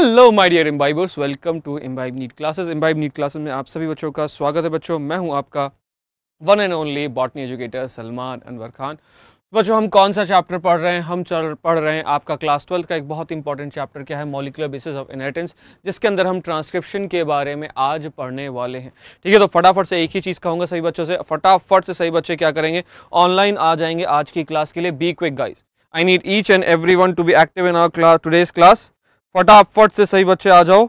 Hello my dear imbibers welcome to Imbibe NEET classes Imbibe NEET classes में आप सभी बच्चों का स्वागत है बच्चों। मैं हूँ आपका one and only botany educator Salman Anwar Khan. बच्चों, हम कौन सा चैप्टर पढ़ रहे हैं? हम चल, पढ़ रहे हैं आपका क्लास ट्वेल्थ का एक बहुत इंपॉर्टेंट चैप्टर क्या है? मॉलिकुलर बेसिस ऑफ़ इनहेरिटेंस जिसके अंदर हम ट्रांसक्रिप्शन के बारे में आज पढ़ने वाले हैं। ठीक है तो फटाफट से एक ही चीज़ कहूँगा सही बच्चों से। फटाफट से सही बच्चे क्या करेंगे? ऑनलाइन आ जाएँगे आज की क्लास के लिए। Be quick guys I need each and every to be active in our class today's class फटाफट से सही बच्चे आ जाओ।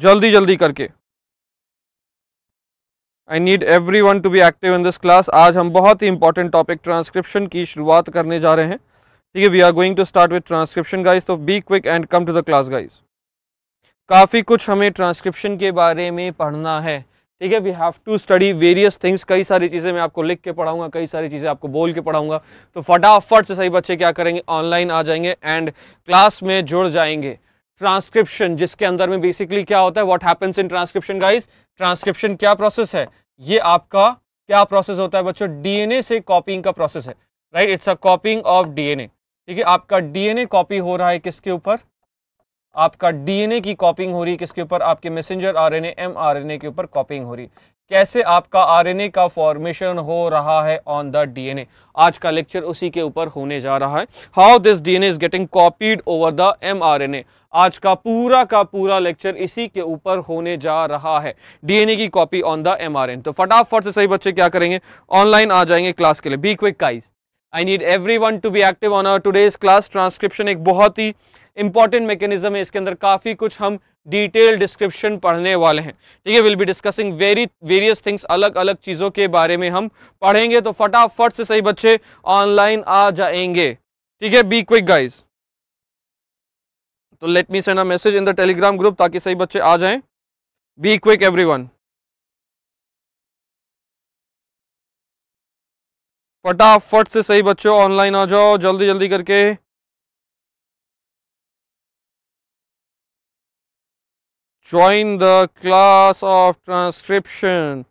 जल्दी जल्दी करके। I need every one to be active in this class आज हम बहुत ही इंपॉर्टेंट टॉपिक ट्रांसक्रिप्शन की शुरुआत करने जा रहे हैं। ठीक है we are going to start with transcription guys तो be quick and come to the class guys काफ़ी कुछ हमें ट्रांसक्रिप्शन के बारे में पढ़ना है। ठीक है we have to study various things कई सारी चीज़ें मैं आपको लिख के पढ़ाऊँगा, कई सारी चीज़ें आपको बोल के पढ़ाऊँगा। तो फटाफट से सही बच्चे क्या करेंगे? ऑनलाइन आ जाएँगे एंड क्लास में जुड़ जाएँगे। ट्रांसक्रिप्शन जिसके अंदर में बेसिकली क्या होता है what happens in transcription guys transcription क्या प्रोसेस है? ये आपका क्या प्रोसेस होता है बच्चों? डीएनए से कॉपिंग का प्रोसेस है right it's a copying of DNA ठीक है, आपका डीएनए कॉपी हो रहा है किसके ऊपर? आपका डीएनए की कॉपिंग हो रही है किसके ऊपर? आपके मैसेंजर आरएनए एमआरएनए के ऊपर कॉपिंग हो रही कैसे आपका आरएनए का फॉर्मेशन हो रहा है ऑन द डीएनए आज का लेक्चर उसी के ऊपर होने जा रहा है। How this DNA is getting copied over the mRNA आज का पूरा का पूरा लेक्चर इसी के ऊपर होने जा रहा है। डीएनए की कॉपी ऑन द एमआरएन तो फटाफट से सही बच्चे क्या करेंगे? ऑनलाइन आ जाएँगे क्लास के लिए। Be quick guys I need every to be active on our today's class transcription एक बहुत ही इंपॉर्टेंट मैकेनिज्म है, इसके अंदर काफ़ी कुछ हम डिटेल डिस्क्रिप्शन पढ़ने वाले हैं। ठीक है will be discussing very various things अलग अलग चीज़ों के बारे में हम पढ़ेंगे तो फटाफट से सही बच्चे ऑनलाइन आ जाएँगे। ठीक है बी क्विक गाइज़ तो let me send a message in the Telegram group ताकि सही बच्चे आ जाएँ। बी क्विक एवरीवन फटाफट से सही बच्चों ऑनलाइन आ जाओ जल्दी जल्दी करके। Join the class of transcription.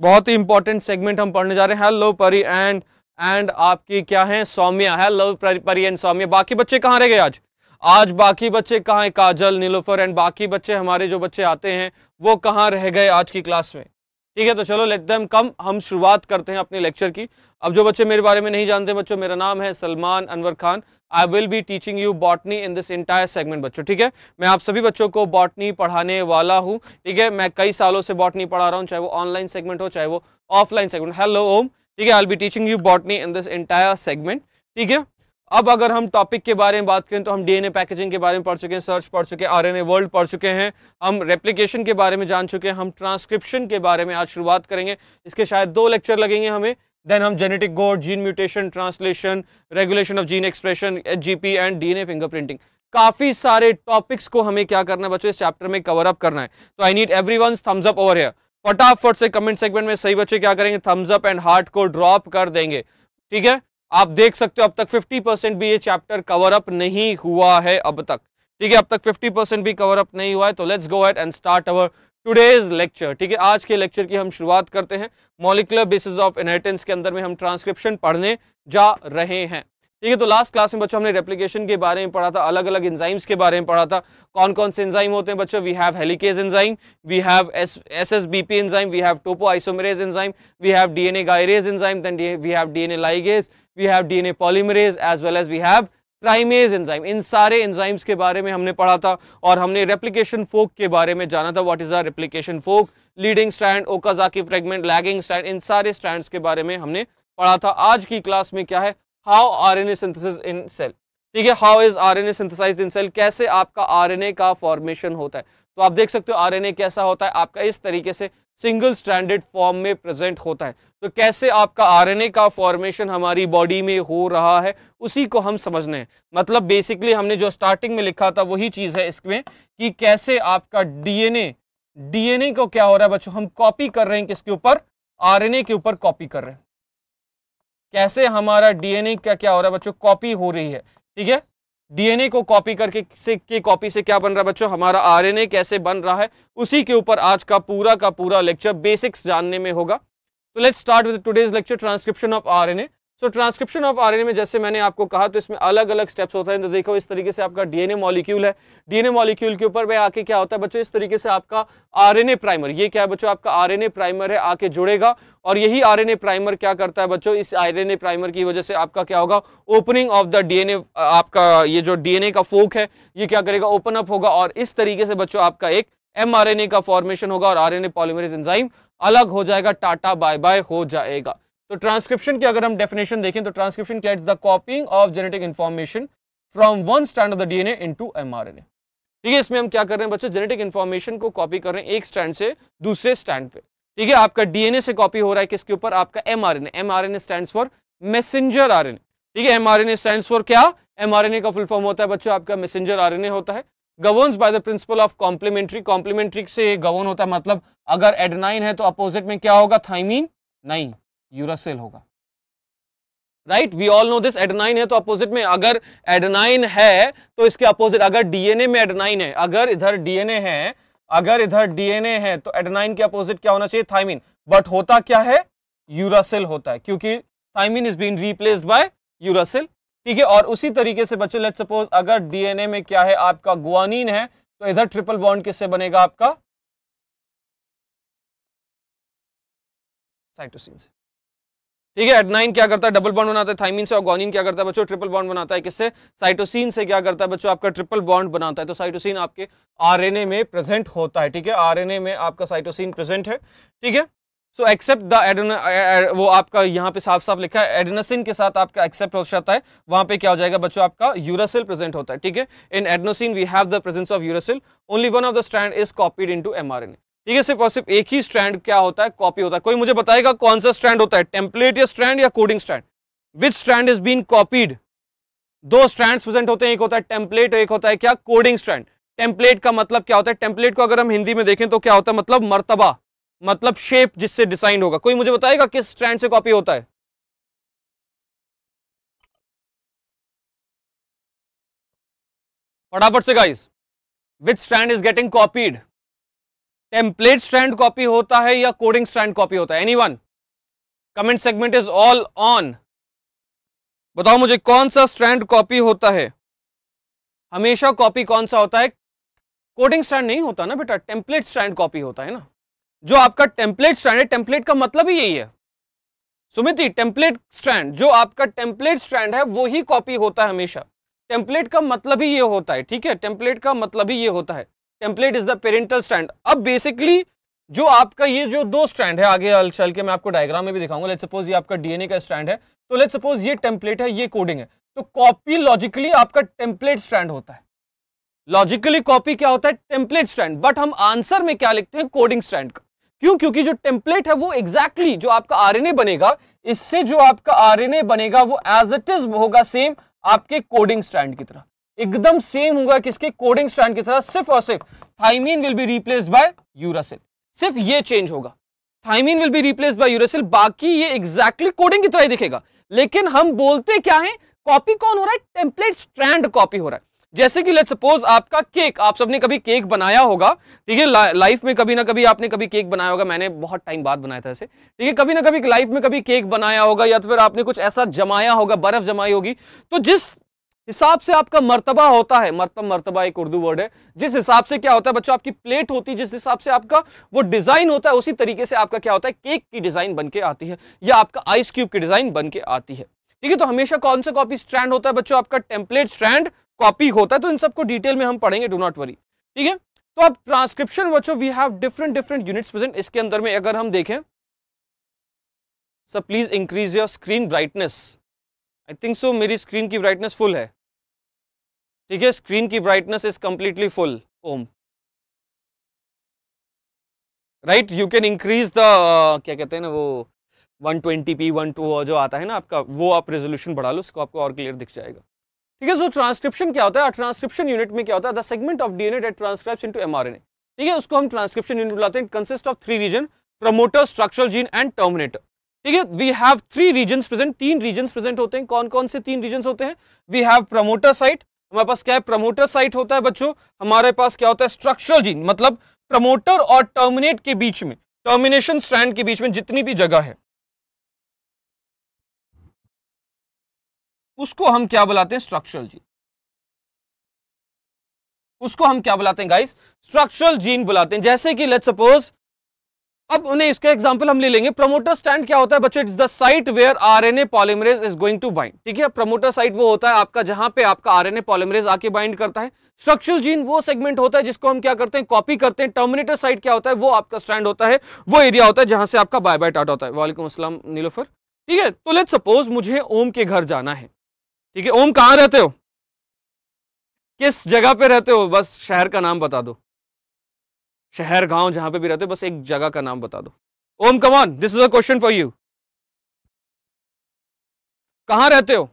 बहुत ही इंपॉर्टेंट सेगमेंट हम पढ़ने जा रहे हैं। हेलो परी एंड एंड आपकी क्या है? Saumya. Hello Pari and Saumya. बाकी बच्चे कहाँ रह गए आज? आज बाकी बच्चे कहाँ हैं? काजल, नीलोफर एंड बाकी बच्चे, हमारे जो बच्चे आते हैं, वो कहाँ रह गए आज की क्लास में? ठीक है तो चलो लेट देम कम हम शुरुआत करते हैं अपने लेक्चर की। अब जो बच्चे मेरे बारे में नहीं जानते बच्चों, मेरा नाम है Salman Anwar Khan. I will be teaching you botany in this entire segment बच्चों, ठीक है? मैं आप सभी बच्चों को बॉटनी पढ़ाने वाला हूँ, ठीक है? मैं कई सालों से बॉटनी पढ़ा रहा हूँ, चाहे वो ऑनलाइन सेगमेंट हो, चाहे वो ऑफलाइन सेगमेंट हेलो ओम ठीक है? I be teaching you botany in this entire segment ठीक है? अब अगर हम टॉपिक के बारे में बात करें तो हम डीएनए पैकेजिंग के बारे में पढ़ चुके हैं सर्च पढ़ चुके हैं आरएनए वर्ल्ड पढ़ चुके हैं, हम रेप्लिकेशन के बारे में जान चुके हैं, हम ट्रांसक्रिप्शन के बारे में आज शुरुआत करेंगे, इसके शायद दो लेक्चर लगेंगे हमें देन हम genetic code gene mutation translation regulation of gene expression H and DNA fingerprinting काफ़ी सारे टॉपिक्स को हमें क्या करना है बच्चों? इस चैप्टर में कवर अप करना है। तो I need every one thumbs up over here फटाफट से कमेंट सेगमेंट में सही बच्चे क्या करेंगे? थम्स अप एंड हार्ट को ड्रॉप कर देंगे। ठीक है? आप देख सकते हो अब तक 50 परसेंट भी ये चैप्टर कवर अप नहीं हुआ है अब तक। ठीक है? अब तक 50 परसेंट भी कवर अप नहीं हुआ है तो let's go at and start our today's lecture ठीक है? आज के लेक्चर की हम शुरुआत करते हैं। मॉलिकुलर बेसिस ऑफ़ इनहेरिटेंस के अंदर में हम ट्रांसक्रिप्शन पढ़ने जा रहे हैं। ठीक है तो लास्ट क्लास में बच्चों हमने रेप्लिकेशन के बारे में पढ़ा था अलग अलग एंजाइम्स के बारे में पढ़ा था। कौन कौन से एंजाइम होते हैं बच्चों? We have helicase enzyme we have S S B P enzyme we have topoisomerase enzyme we have DNA gyrase enzyme we have DNA ligase we have DNA polymerase as well as we have primase enzyme इन सारे enzymes के बारे में हमने पढ़ा था और हमने replication fork के बारे में जाना था. What is are replication fork leading strand Okazaki fragment lagging strand इन सारे स्टैंड्स के बारे में हमने पढ़ा था. आज की क्लास में क्या है? How RNA synthesis in cell ठीक है? How is RNA synthesized in cell कैसे आपका आरएनए का फॉर्मेशन होता है? तो आप देख सकते हो आरएनए कैसा होता है? आपका इस तरीके से सिंगल स्ट्रैंडेड फॉर्म में प्रेजेंट होता है। तो कैसे आपका आरएनए का फॉर्मेशन हमारी बॉडी में हो रहा है, उसी को हम समझने हैं। मतलब बेसिकली हमने जो स्टार्टिंग में लिखा था, वही चीज़ है इसमें कि कैसे आपका डीएनए डीएनए को क्या हो रहा है बच्चों? हम कॉपी कर रहे हैं किसके ऊपर? आरएनए के ऊपर कॉपी कर रहे हैं। कैसे हमारा डीएनए का क्या हो रहा है बच्चों? कॉपी हो रही है। ठीक है? डीएनए को कॉपी करके से, के कॉपी से क्या बन रहा है बच्चों? हमारा आरएनए कैसे बन रहा है? उसी के ऊपर आज का पूरा का पूरा लेक्चर बेसिक्स जानने में होगा। तो let's start with today's lecture transcription of RNA so transcription of RNA में जैसे मैंने आपको कहा तो इसमें अलग अलग स्टेप्स होते हैं। तो देखो, इस तरीके से आपका डीएनए मॉलिक्यूल है। डीएनए मॉलिक्यूल के ऊपर में आके क्या होता है बच्चों? इस तरीके से आपका आरएनए प्राइमर ये क्या है बच्चों? आपका आरएनए प्राइमर है, आके जुड़ेगा। और यही आरएनए प्राइमर क्या करता है बच्चों? इस आरएनए प्राइमर की वजह से आपका क्या होगा? ओपनिंग ऑफ़ द डीएनए आपका ये जो डीएनए का फोक है, ये क्या करेगा? ओपन अप होगा। और इस तरीके से बच्चों, आपका एक एमआरएनए का फॉर्मेशन होगा और आरएनए पॉलीमरेज एंजाइम अलग हो जाएगा। टाटा बाय बाय हो जाएगा। तो ट्रांसक्रिप्शन की अगर हम डेफिनेशन देखें तो ट्रांसक्रिप्शन क्या is the copying of genetic information from one strand of the DNA into mRNA ठीक है, इसमें हम क्या कर रहे हैं बच्चों? जेनेटिक इन्फॉर्मेशन को कॉपी कर रहे हैं एक स्टैंड से दूसरे स्टैंड पे। ठीक है, आपका डीएनए से कॉपी हो रहा है किसके ऊपर? आपका mRNA mRNA stands for messenger RNA ठीक है एमआरएनए स्टैंड्स फॉर क्या? एमआरएनए का फुल फॉर्म होता है बच्चों, आपका मैसेंजर आरएनए होता है। Governs by the principle of complementary complementary से गवर्न होता है मतलब अगर एडेनाइन है तो अपोजिट में क्या होगा? थाइमीन नहीं। यूरासिल होगा। Right we all know this adenine है तो अपोजिट में अगर एडेनाइन है तो इसके अपोजिट अगर डीएनए में एडेनाइन है, अगर इधर डीएनए है, अगर इधर डीएनए है तो एडेनाइन के अपोजिट क्या होना चाहिए? थाइमिन बट होता क्या है? यूरासिल होता है, क्योंकि thymine is been replaced by uracil ठीक है, और उसी तरीके से बच्चों लेट सपोज़ अगर डीएनए में क्या है? आपका गुआनीन है तो इधर ट्रिपल बॉन्ड किससे बनेगा आपका? साइटोसिन से। ठीक है एडनाइन क्या करता है? डबल बॉन्ड बनाता है थाइमिन से और गोनिन क्या करता है बच्चों? ट्रिपल बॉन्ड बनाता है किससे? साइटोसिन से क्या करता है बच्चों? आपका ट्रिपल बॉन्ड बनाता है। तो साइटोसिन आपके आरएनए में प्रेजेंट होता है, ठीक है? आरएनए में आपका साइटोसिन प्रेजेंट है, ठीक है? सो एक्सेप्ट द वो आपका यहाँ पे साफ़ साफ़ लिखा है एडनोसिन के साथ आपका एक्सेप्ट हो जाता है। वहाँ पे क्या हो जाएगा बच्चों? आपका यूरासिल प्रेजेंट होता है, ठीक है? In adenosine we have the presence of uracil only one of the strand is copied into mRNA ठीक है, सिर्फ़ और सिर्फ़ एक ही स्ट्रैंड क्या होता है? कॉपी होता है। कोई मुझे बताएगा कौन सा स्ट्रैंड होता है? टेम्पलेट या स्ट्रैंड या coding strand which strand is been copied दो स्ट्रैंड प्रेजेंट होते हैं, एक होता है टेम्पलेट एक होता है क्या? कोडिंग स्ट्रैंड टेम्पलेट का मतलब क्या होता है? टेम्पलेट को अगर हम हिंदी में देखें तो क्या होता है? मतलब मरतबा मतलब शेप जिससे डिसाइन होगा। कोई मुझे बताएगा किस स्ट्रैंड से कॉपी होता है? फटाफट से guys which strand is getting copied template strand copy होता है या कोडिंग स्ट्रैंड कॉपी होता है? Any one comment segment is all on बताओ मुझे कौन सा स्ट्रैंड कॉपी होता है? हमेशा कॉपी कौन सा होता है? कोडिंग स्ट्रैंड नहीं होता ना बेटा टेम्पलेट स्ट्रैंड कॉपी होता है ना। जो आपका टेम्पलेट स्ट्रैंड है टेम्पलेट का मतलब ही यही है। सुमिति टेम्पलेट स्ट्रैंड जो आपका टेम्पलेट स्ट्रैंड है वो ही कॉपी होता है हमेशा। टेम्पलेट का मतलब ही ये होता है, ठीक है? टेम्पलेट का मतलब ही ये होता है। Template is the parental strand अब बेसिकली जो आपका ये जो दो स्ट्रैंड है, आगे चल के मैं आपको डायग्राम में भी दिखाऊँगा। लेट सपोज़ ये आपका डीएनए का स्ट्रैंड है तो लेट सपोज़ ये टेम्पलेट है, ये कोडिंग है। तो कॉपी लॉजिकली आपका टेम्पलेट स्ट्रैंड होता है। लॉजिकली कॉपी क्या होता है? टेम्पलेट स्ट्रैंड बट हम आंसर में क्या लिखते हैं? कोडिंग स्टैंड का। क्यों? क्योंकि जो टेम्पलेट है, वो एग्जैक्टली exactly जो आपका आरएनए बनेगा, इससे जो आपका आरएनए बनेगा, वो एज इट इज़ होगा सेम आपके कोडिंग स्टैंड की तरह। एकदम सेम होगा किसके कोडिंग स्ट्रैंड की तरह सिर्फ़ और सिर्फ़ thymine will be replaced by uracil सिर्फ़ ये चेंज होगा। Thymine will be replaced by uracil बाकी ये एग्जैक्टली कोडिंग की तरह ही दिखेगा। लेकिन हम बोलते क्या है? कॉपी कौन हो रहा है? टेम्पलेट स्ट्रैंड कॉपी हो रहा है। जैसे कि लेट सपोज़ आपका केक आप सबने कभी केक बनाया होगा। ठीक है ला, लाइफ में कभी ना कभी आपने कभी केक बनाया होगा। मैंने बहुत टाइम बाद बनाया था ऐसे। ठीक है कभी ना कभी लाइफ में कभी केक बनाया होगा या तो फिर आपने कुछ ऐसा जमाया होगा बर्फ़ जमाई होगी। तो जिस हिसाब से आपका मर्तबा होता है, मर्तब, मर्तबा एक उर्दू वर्ड है। जिस हिसाब से क्या होता है बच्चों, आपकी प्लेट होती है, जिस हिसाब से आपका वो डिज़ाइन होता है, उसी तरीके से आपका क्या होता है केक की डिज़ाइन बन के आती है, या आपका आइस क्यूब की डिज़ाइन बन के आती है। ठीक है तो हमेशा कौन सा कॉपी स्ट्रैंड होता है बच्चों, आपका टेम्पलेट स्ट्रैंड कॉपी होता है तो इन सबको डिटेल में हम पढ़ेंगे डो नॉट वरी ठीक है तो अब ट्रांसक्रिप्शन बच्चों we have different different units present इसके अंदर में अगर हम देखें sir please increase your screen brightness I think so मेरी स्क्रीन की ब्राइटनेस फुल है। ठीक है स्क्रीन की brightness is completely full Om right you can increase the क्या कहते हैं ना, वो 120p 12 जो आता है ना आपका, वो आप रेजोल्यूशन बढ़ा लो, उसको आपको और क्लियर दिख जाएगा। ठीक है सो ट्रांसक्रिप्शन क्या होता है? ट्रांसक्रिप्शन यूनिट में क्या होता है? The segment of DNA that transcribes into mRNA ठीक है, उसको हम ट्रांसक्रिप्शन यूनिट बुलाते हैं। Consist of three region promoter structural gene and terminator ठीक है we have three region present तीन रीजन प्रेजेंट होते हैं। कौन कौन से तीन रीजन होते हैं? वी हैव प्रमोटर साइट हमारे पास क्या है? प्रमोटर साइट होता है बच्चों। हमारे पास क्या होता है? स्ट्रक्चरल जीन मतलब प्रमोटर और टर्मिनेट के बीच में टर्मिनेशन स्ट्रैंड के बीच में जितनी भी जगह है। उसको हम क्या बुलाते हैं? स्ट्रक्चरल जीन उसको हम क्या बुलाते हैं गाइस स्ट्रक्चरल जीन बुलाते हैं। जैसे कि लेट सपोज़ अब उन्हें इसका एग्जांपल हम ले लेंगे। प्रमोटर स्टैंड क्या होता है बच्चे? It's the site where RNA polymerase is going to bind ठीक है? प्रमोटर साइट वो होता है आपका, जहाँ पे आपका आरएनए पॉलीमरेज आके बाइंड करता है। स्ट्रक्चरल जीन वो सेगमेंट होता है जिसको हम क्या करते हैं? कॉपी करते हैं। टर्मिनेटर साइट क्या होता है? वो आपका स्टैंड होता है। वो एरिया होता है जहाँ से आपका बाय बाय टाट होता है। वालेकुम अस्सलाम नीलोफर ठीक है? तो लेट सपोज़ मुझे ओम के घर जाना है। ठीक है? ओम कहाँ रहते हो? किस जगह पे रहते हो? बस शहर का नाम बता दो। शहर, गाँव, जहाँ पे भी रहते हो, बस एक जगह का नाम बता दो। Om come on this is a question for you कहाँ रहते हो?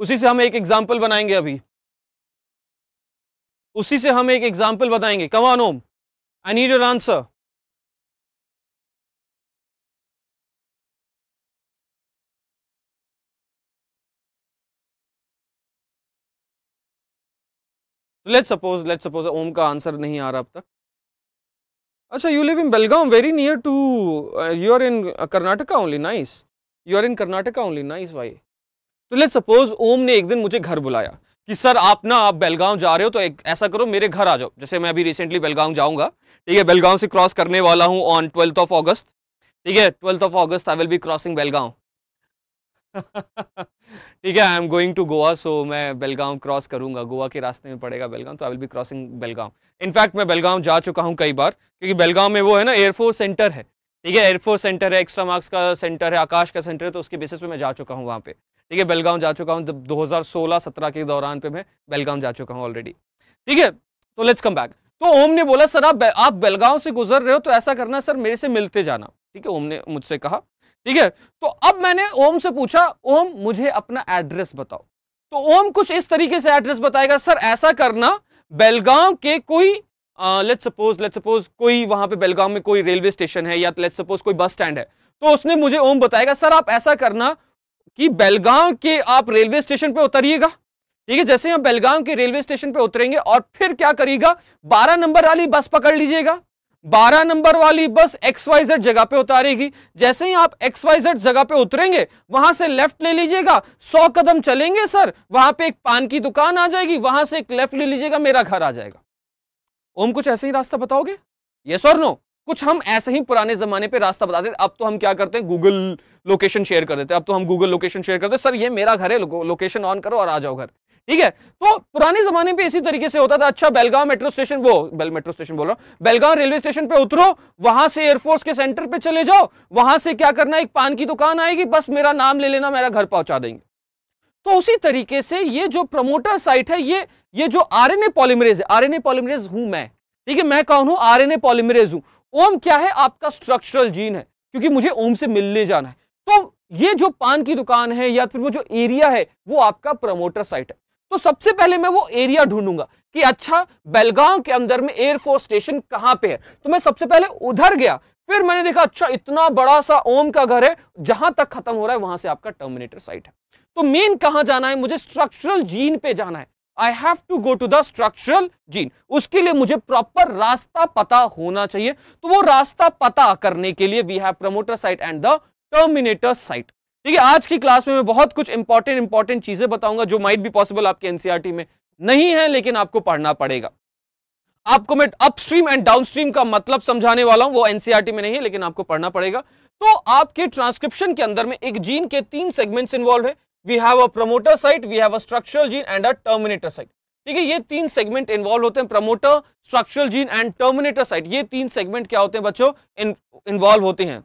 उसी से हम एक एग्ज़ाम्पल बनाएँगे अभी। उसी से हम एक एग्ज़ाम्पल बताएँगे। Come on. I need your answer let suppose let suppose Om का आंसर नहीं आ रहा अब तक अच्छा you live in Belgaum very near to you are in Karnataka only nice you are in Karnataka only nice भाई तो late suppose ओम ने एक दिन मुझे घर बुलाया कि सर आप ना आप बेलगांव जा रहे हो तो एक ऐसा करो मेरे घर आ जाओ जैसे मैं अभी रिसेंटली बेलगांव जाऊँगा ठीक है बेलगांव से क्रॉस करने वाला हूँ ऑन ट्वेल्थ ऑफ़ ऑगस्ट ठीक है twelfth of August I will be crossing Belgaum ठीक है I am going to Goa so मैं बेलगांव क्रॉस करूँगा। गोवा के रास्ते में पड़ेगा बेलगांव तो I will be crossing Belgaum. In fact मैं बेलगांव जा चुका हूँ कई बार, क्योंकि बेलगांव में वो है ना एयरफोर्स सेंटर है। ठीक है एयरफोर्स सेंटर है एक्स्ट्रा मार्क्स का सेंटर है, आकाश का सेंटर है तो उसके बेसिस पे मैं जा चुका हूँ वहाँ पे। ठीक है, बेलगांव जा चुका हूँ, जब 2016-17 के दौरान पे मैं बेलगांव जा चुका हूँ ऑलरेडी ठीक है तो लेट्स कम बैक तो ओम ने बोला, सर, आप आप बेलगांव से गुजर रहे हो तो ऐसा करना, सर, मेरे से मिलते जाना। ठीक है, ओम ने मुझसे कहा ठीक है? तो अब मैंने ओम से पूछा, ओम, मुझे अपना एड्रेस बताओ। तो ओम कुछ इस तरीके से एड्रेस बताएगा, सर, ऐसा करना बेलगांव के कोई लेट्स सपोज़ लेट्स सपोज़ कोई वहाँ पे बेलगांव में कोई रेलवे स्टेशन है या लेट्स सपोज़ कोई बस स्टैंड है। तो उसने मुझे ओम बताएगा, सर, आप ऐसा करना कि बेलगांव के आप रेलवे स्टेशन पे उतरिएगा। ठीक है, जैसे हम बेलगांव के रेलवे स्टेशन पे उतरेंगे और फिर क्या करिएगा, बारह नंबर वाली बस पकड़ लीजिएगा। बारह नंबर वाली बस एक्स वाई जेड जगह पे उतारेगी। जैसे ही आप एक्स वाई जेड जगह पे उतरेंगे, वहाँ से लेफ़्ट ले लीजिएगा। सौ कदम चलेंगे, सर। वहाँ पे एक पान की दुकान आ जाएगी। वहाँ से एक लेफ़्ट ले लीजिएगा, मेरा घर आ जाएगा। ओम, कुछ ऐसे ही रास्ता बताओगे? ये सर नो कुछ हम ऐसे ही पुराने जमाने पे रास्ता बताते अब तो हम क्या करते हैं? गूगल लोकेशन शेयर कर देते। अब तो हम गूगल लोकेशन शेयर करते सर, ये मेरा घर है। लोकेशन ऑन करो और आ जाओ घर। ठीक है? तो पुराने जमाने पे इसी तरीके से होता था। अच्छा बेलगांव मेट्रो स्टेशन, वो, बेल मेट्रो स्टेशन बोल रहा हूँ, बेलगांव रेलवे स्टेशन पे उतरो, वहाँ से एयरफोर्स के सेंटर पे चले जाओ, वहाँ से क्या करना एक पान की दुकान आएगी, बस मेरा नाम ले लेना, मेरा घर पहुँचा देंगे। तो उसी तरीके से ये जो प्रमोटर साइट है, ये ये जो आरएनए पॉलीमरेज है, आर एन ए पॉलीमरेज हूँ मैं। ठीक है, मैं कौन हूँ? ए पॉलीमरेज हूँ। ओम क्या है? आपका स्ट्रक्चरल जीन है, क्योंकि मुझे ओम से मिलने जाना है। तो ये जो पान की दुकान है, या फिर वो जो एरिया है, वो आपका प्रमोटर साइट है। तो सबसे पहले मैं वो एरिया ढूंढूँगा कि अच्छा बेलगांव के अंदर में एयरफोर्स स्टेशन कहाँ पे है? तो मैं सबसे पहले उधर गया, फिर मैंने देखा अच्छा इतना बड़ा सा ओम का घर है, जहाँ तक खत्म हो रहा है, वहाँ से आपका टर्मिनेटर साइट है। तो मेन कहाँ जाना है? मुझे स्ट्रक्चरल जीन पे जाना है। I have to go to the structural gene उसके लिए मुझे प्रॉपर रास्ता पता होना चाहिए। तो वो रास्ता पता करने के लिए we have promoter site and the terminator site ठीक है आज की क्लास में मैं बहुत कुछ इंपॉर्टेंट इंपॉर्टेंट चीज़ें बताऊँगा जो माइट भी पॉसिबल आपके एनसीआरटी में नहीं है, लेकिन आपको पढ़ना पड़ेगा। आपको मैं अपस्ट्रीम एंड डाउनस्ट्रीम का मतलब समझाने वाला हूँ, वो एनसीआरटी में नहीं है, लेकिन आपको पढ़ना पड़ेगा। तो आपके ट्रांसक्रिप्शन के अंदर में एक जीन के तीन सेगमेंट्स इन्वॉल्व है। We have a promoter site we have a structural gene and a terminator site ठीक है, ये तीन सेगमेंट इन्वॉल्व होते हैं promoter structural gene and terminator site ये तीन सेगमेंट क्या होते हैं बच्चों? इन्वॉल्व होते हैं।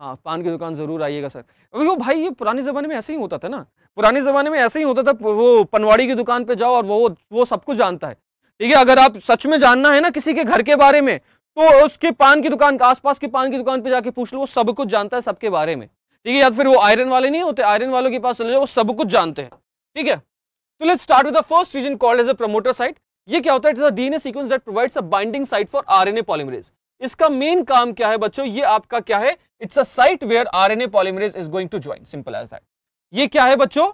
हाँ पान की दुकान ज़रूर आइएगा सर। वो भाई ये पुराने जमाने में ऐसे ही होता था ना? पुराने जमाने में ऐसे ही होता था, वो पनवाड़ी की दुकान पे जाओ और वो वो सब कुछ जानता है। ठीक है, अगर आप सच में जानना है ना किसी के घर के बारे में तो उसके पान की दुकान, आसपास के पान की दुकान पे जाके पूछ लो, वो सब कुछ जानता है सबके बारे में। ठीक है, या फिर वो आयरन वाले नहीं होते, आयरन वालों के पास चले जाओ, वो सब कुछ जानते हैं। ठीक है? तो let start with the first region called as a promoter site ये क्या होता है? It is a DNA sequence that provides a binding site for RNA polymerase इसका मेन काम क्या है बच्चों? ये आपका क्या है? It's a site where RNA polymerase is going to join simple as that ये क्या है बच्चों?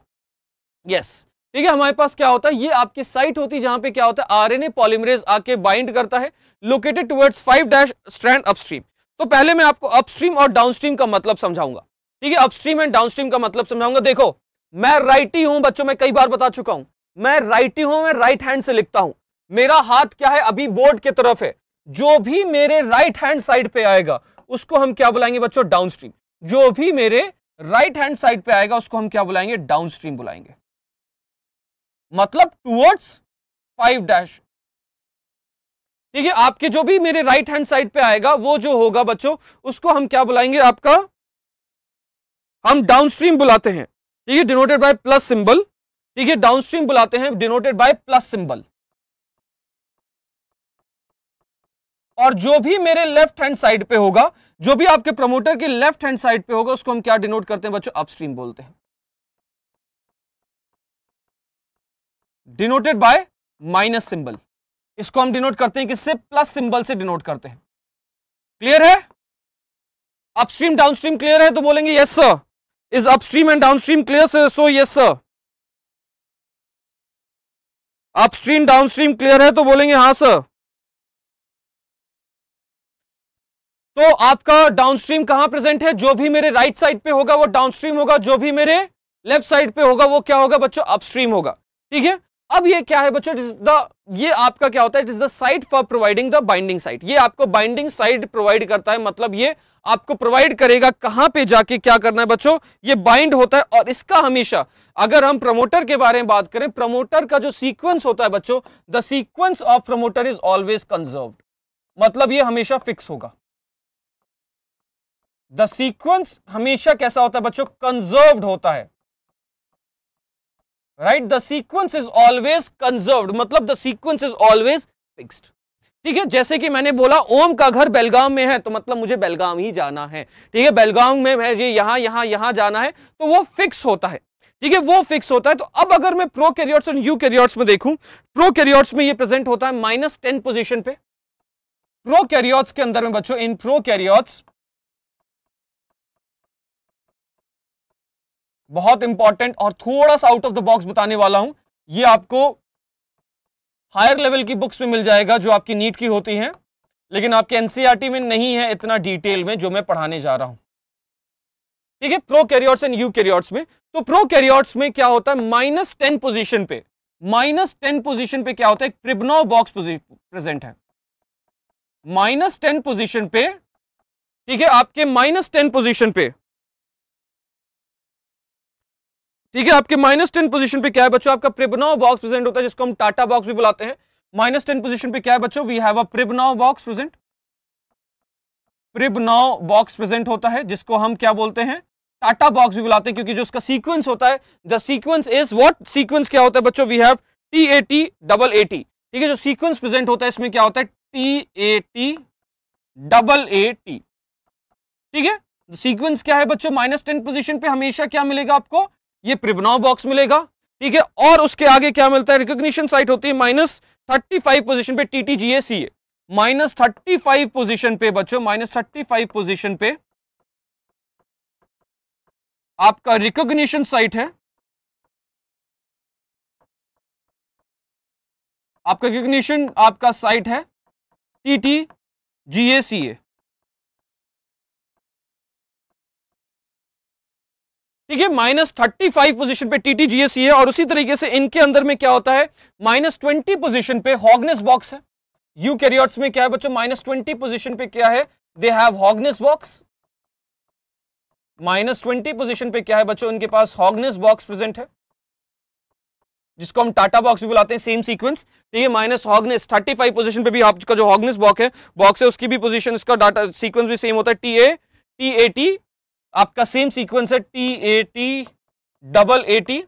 यस ठीक है, हमारे पास क्या होता है? ये आपकी साइट होती है जहाँ पे क्या होता है? आरएनए पॉलीमरेज आके बाइंड करता है located towards five dash strand upstream तो पहले मैं आपको अपस्ट्रीम और डाउनस्ट्रीम का मतलब समझाऊँगा। ठीक है अपस्ट्रीम एंड डाउनस्ट्रीम का मतलब समझाऊँगा। देखो, मैं राइटी हूँ बच्चों, में कई बार बता चुका हूँ। मैं राइटी हूँ, मैं राइट हैंड से लिखता हूँ। मेरा हाथ क्या है? अभी बोर्ड की तरफ़ है। जो भी मेरे राइट हैंड साइड पे आएगा, उसको हम क्या बुलाएँगे बच्चों? डाउनस्ट्रीम जो भी मेरे राइट हैंड साइड पे आएगा, उसको हम क्या बुलाएँगे? डाउनस्ट्रीम बुलाएँगे. मतलब टूवर्ड्स फाइव डैश ठीक है आपके जो भी मेरे राइट हैंड साइड पे आएगा, वो जो होगा बच्चों, उसको हम क्या बुलाएँगे? आपका हम डाउनस्ट्रीम बुलाते हैं. ठीक है डिनोटेड बाय प्लस सिंबल ठीक है डाउनस्ट्रीम बुलाते हैं डिनोटेड बाय प्लस सिंबल और जो भी मेरे लेफ़्ट हैंड साइड पे होगा, जो भी आपके प्रमोटर के लेफ़्ट हैंड साइड पे होगा, उसको हम क्या डिनोट करते हैं बच्चों? अपस्ट्रीम बोलते हैं। डिनोटेड बाय माइनस सिंबल इसको हम डिनोट करते हैं किससे प्लस सिंबल से डिनोट करते हैं। क्लियर है? अपस्ट्रीम डाउनस्ट्रीम क्लियर है तो बोलेंगे yes sir is upstream and downstream clear so yes sir upstream downstream clear है तो बोलेंगे, हाँ सर तो आपका डाउनस्ट्रीम कहाँ प्रेजेंट है? जो भी मेरे राइट साइड पे होगा, वो डाउनस्ट्रीम होगा, जो भी मेरे लेफ़्ट साइड पे होगा, वो क्या होगा बच्चों? अपस्ट्रीम होगा। ठीक है? अब ये क्या है बच्चों? द ये आपका क्या होता है? It is the site for providing the binding site ये आपको बाइंडिंग साइट प्रोवाइड करता है। मतलब ये आपको प्रोवाइड करेगा कहाँ पे जाके क्या करना है बच्चों? ये बाइंड होता है और इसका हमेशा, अगर हम प्रमोटर के बारे में बात करें प्रमोटर का जो सीक्वेंस होता है बच्चों the sequence of promoter is always conserve मतलब ये हमेशा फिक्स होगा। द सीक्वेंस हमेशा कैसा होता है बच्चों? कंजर्व्ड होता है। Right the sequence is always conserve मतलब the sequence is always fixed ठीक है? जैसे कि मैंने बोला, ओम का घर बेलगाम में है तो मतलब मुझे बेलगाम ही जाना है। ठीक है? बेलगाम में है, ये यहाँ यहाँ यहाँ जाना है तो वो फिक्स होता है। ठीक है? वो फिक्स होता है। तो अब अगर मैं प्रो कैरियर्स और यू कैरियर्स में देखूँ प्रो कैरियर्स में ये प्रेजेंट होता है माइनस टेन पोजिशन पे। प्रो कैरियर्स के अंदर में बच्चों इन प्रो कैरियर्स बहुत इंपॉर्टेंट और थोड़ा सा आउट ऑफ़ द बॉक्स बताने वाला हूँ। ये आपको हायर लेवल की बुक्स में मिल जाएगा जो आपकी नीट की होती हैं, लेकिन आपके एनसीईआरटी में नहीं है इतना डिटेल में जो मैं पढ़ाने जा रहा हूँ। ठीक है prokaryotes and eukaryotes में। तो प्रो कैरियर्स में क्या होता है? माइनस टेन पोजिशन पे माइनस टेन पोजिशन पे क्या होता है? प्रिबनो बॉक्स प्रेजेंट है। माइनस टेन पोजिशन पे, ठीक है, आपके माइनस टेन पोजिशन पे ठीक है, आपके माइनस टेन पोजिशन पे क्या है बच्चों? आपका प्रिबनाव बॉक्स प्रेजेंट होता है, जिसको हम टाटा बॉक्स भी बुलाते हैं। माइनस टेन पोजिशन पे क्या है बच्चों? We have a Pribnow box present Pribnow box present होता है, जिसको हम क्या बोलते हैं? टाटा बॉक्स भी बुलाते हैं, क्योंकि जो उसका सीक्वेंस होता है the sequence is what sequence क्या होता है बच्चों? We have T A T double A T ठीक है, जो सीक्वेंस प्रेजेंट होता है, इसमें क्या होता है? T A T double A T ठीक है? सीक्वेंस क्या है बच्चों? माइनस टेन पोजिशन पे हमेशा क्या मिलेगा आपको? ये प्रिबनाव बॉक्स मिलेगा, ठीक है? और उसके आगे क्या मिलता है? रिकॉग्निशन साइट होती है माइनस थर्टी फाइव पोजिशन पे T T G A C A minus thirty five position पे बच्चों माइनस थर्टी फाइव पोजिशन पे आपका रिकॉग्निशन साइट है। आपका रिकॉग्निशन आपका साइट है T T G A C A ठीक है माइनस थर्टी फाइव पोजिशन पे टी टी है और उसी तरीके से इनके अंदर में क्या होता है? माइनस ट्वेंटी पोजिशन पे हॉगनेस बॉक्स है। यू कैरियर्स में क्या है बच्चों? माइनस ट्वेंटी पोजिशन पे क्या है? They have Hogness box minus twenty position पे क्या है बच्चों? इनके पास हॉगनेस बॉक्स प्रेजेंट है। जिसको हम टाटा बॉक्स भी बुलाते हैं सेम सीक्वेंस ठीक है minus Hogness thirty five position पे भी आपका जो हॉगनेस बॉक्स है बॉक्स है, उसकी भी पोजिशन इसका डाटा सीक्वेंस भी सेम होता है। T A T A T आपका सेम सीक्वेंस है T A T double A T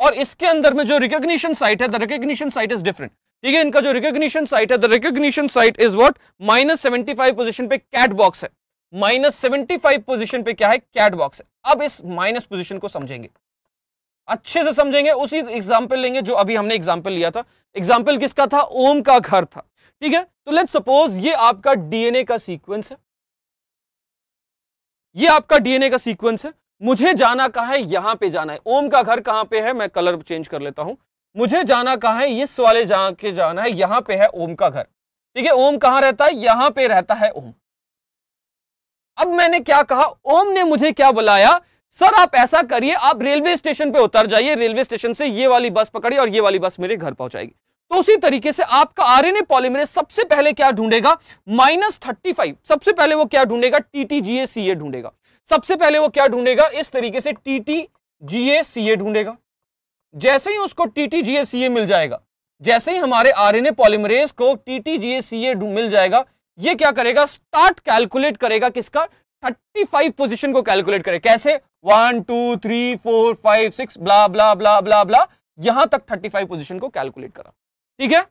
और इसके अंदर में जो रिकॉग्निशन साइट है the recognition site is different ठीक है, इनका जो रिकॉग्निशन साइट है the recognition site is what minus seventy five position पे कैट बॉक्स है। माइनस सेवेंटी फाइव पोजिशन पे क्या है? कैट बॉक्स है। अब इस माइनस पोजिशन को समझेंगे। अच्छे से समझेंगे, उसी एग्ज़ाम्पल लेंगे जो अभी हमने एग्ज़ाम्पल लिया था। एग्ज़ाम्पल किसका था? ओम का घर था। ठीक है तो लेट सपोज़ ये आपका डीएनए का सीक्वेंस है। ये आपका डीएनए का सीक्वेंस है। मुझे जाना कहा है? यहाँ पे जाना है। ओम का घर कहाँ पे है? मैं कलर चेंज कर लेता हूँ। मुझे जाना कहा है? इस वाले जहाँ के जाना है, यहाँ पे है ओम का घर। ठीक है, ओम कहाँ रहता है? यहाँ पे रहता है ओम। अब मैंने क्या कहा? ओम ने मुझे क्या बुलाया? सर, आप ऐसा करिए, आप रेलवे स्टेशन पे उतर जाइए। रेलवे स्टेशन से ये वाली बस पकड़िए और ये वाली बस मेरे घर पहुंचाएगी। तो उसी तरीके से आपका आरएनए पॉलीमरेज सबसे पहले क्या ढूंढेगा? Minus thirty five. सबसे पहले वो क्या ढूंढेगा? टीटीजीए सीए ढूंढेगा। सबसे पहले वो क्या ढूंढेगा? इस तरीके से टीटीजीए सीए ढूंढेगा। जैसे ही उसको टीटीजीए सीए मिल जाएगा, जैसे ही हमारे आरएनए पॉलीमरेज को टीटीजीए सीए मिल जाएगा, ये क्या करेगा? स्टार्ट कैलकुलेट करेगा किसका? 35 पोजीशन को कैलकुलेट करे। कैसे? One, two, three, four, five, six, blah blah blah blah blah, यहाँ तक 35 पोजीशन को कैलकुलेट करा। ठीक है?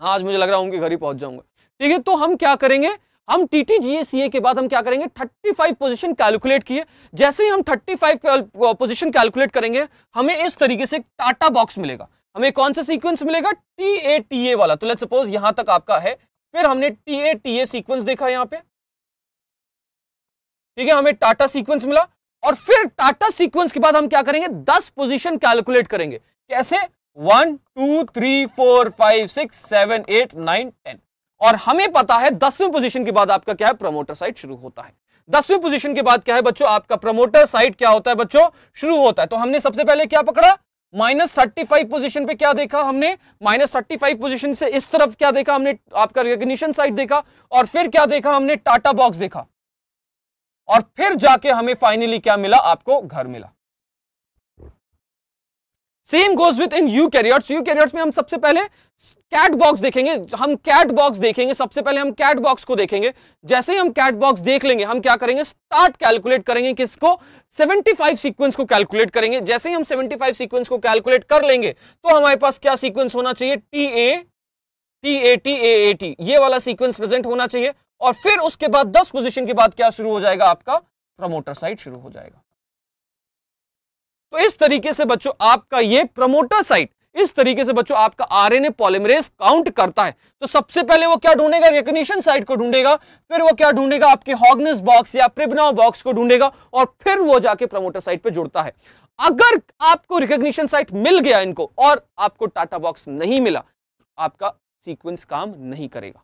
आज मुझे लग रहा हूँ कि घर ही पहुँच जाऊँगा। ठीक है तो हम क्या करेंगे? हम टीटीजीएसीए के बाद हम क्या करेंगे? 35 पोजीशन कैलकुलेट किए। जैसे ही हम 35 पोजीशन कैलकुलेट करेंगे, हमें इस तरीके से टाटा बॉक्स मिलेगा। हमें कौन सा सीक्वेंस मिलेगा? टी ए टी ए वाला। तो लेट सपोज़ यहाँ तक आपका है। फिर हमने T A T A sequence देखा यहाँ पे। ठीक है, हमें टाटा सीक्वेंस मिला। और फिर टाटा सीक्वेंस के बाद हम क्या करेंगे? दस पोजिशन कैलकुलेट करेंगे। कैसे? One, two, three, four, five, six, seven, eight, nine, ten. और हमें पता है दसवीं पोजीशन के बाद आपका क्या है? प्रमोटर साइट शुरू होता है। दसवीं पोजीशन के बाद क्या है बच्चों? आपका प्रमोटर साइट क्या होता है बच्चों? शुरू होता है। तो हमने सबसे पहले क्या पकड़ा? माइनस थर्टी फाइव पोजिशन पे क्या देखा हमने? माइनस थर्टी फाइव पोजिशन से इस तरफ़ क्या देखा हमने? आपका रिकग्निशन साइट देखा और फिर क्या देखा हमने? टाटा बॉक्स देखा। और फिर जाके हमें फाइनली क्या मिला? आपको घर मिला। Same goes with in eukaryotes eukaryotes में हम सबसे पहले कैट बॉक्स देखेंगे। हम कैट बॉक्स देखेंगे। सबसे पहले हम कैट बॉक्स को देखेंगे। जैसे ही हम कैट बॉक्स देख लेंगे, हम क्या करेंगे? स्टार्ट कैलकुलेट करेंगे किसको? 75 सीक्वेंस को कैलकुलेट करेंगे। जैसे ही हम 75 सीक्वेंस को कैलकुलेट कर लेंगे तो हमारे पास क्या सीक्वेंस होना चाहिए? T A T A T A A T ये वाला सीक्वेंस प्रेजेंट होना चाहिए। और फिर उसके बाद दस पोजिशन के बाद क्या शुरू हो जाएगा? आपका प्रमोटर साइट शुरू हो जाएगा। तो इस तरीके से बच्चों आपका ये प्रमोटर साइट इस तरीके से बच्चों आपका आरएनए पॉलीमरेज काउंट करता है। तो सबसे पहले वो क्या ढूंढेगा? रिकग्निशन साइट को ढूंढेगा, फिर वो क्या ढूंढेगा? आपके हॉगनेस बॉक्स या प्रिबनाव बॉक्स को ढूंढेगा और फिर वो जाके प्रमोटर साइट पे जुड़ता है। अगर आपको रिकग्निशन साइट मिल गया इनको और आपको टाटा बॉक्स नहीं मिला, आपका सीक्वेंस काम नहीं करेगा।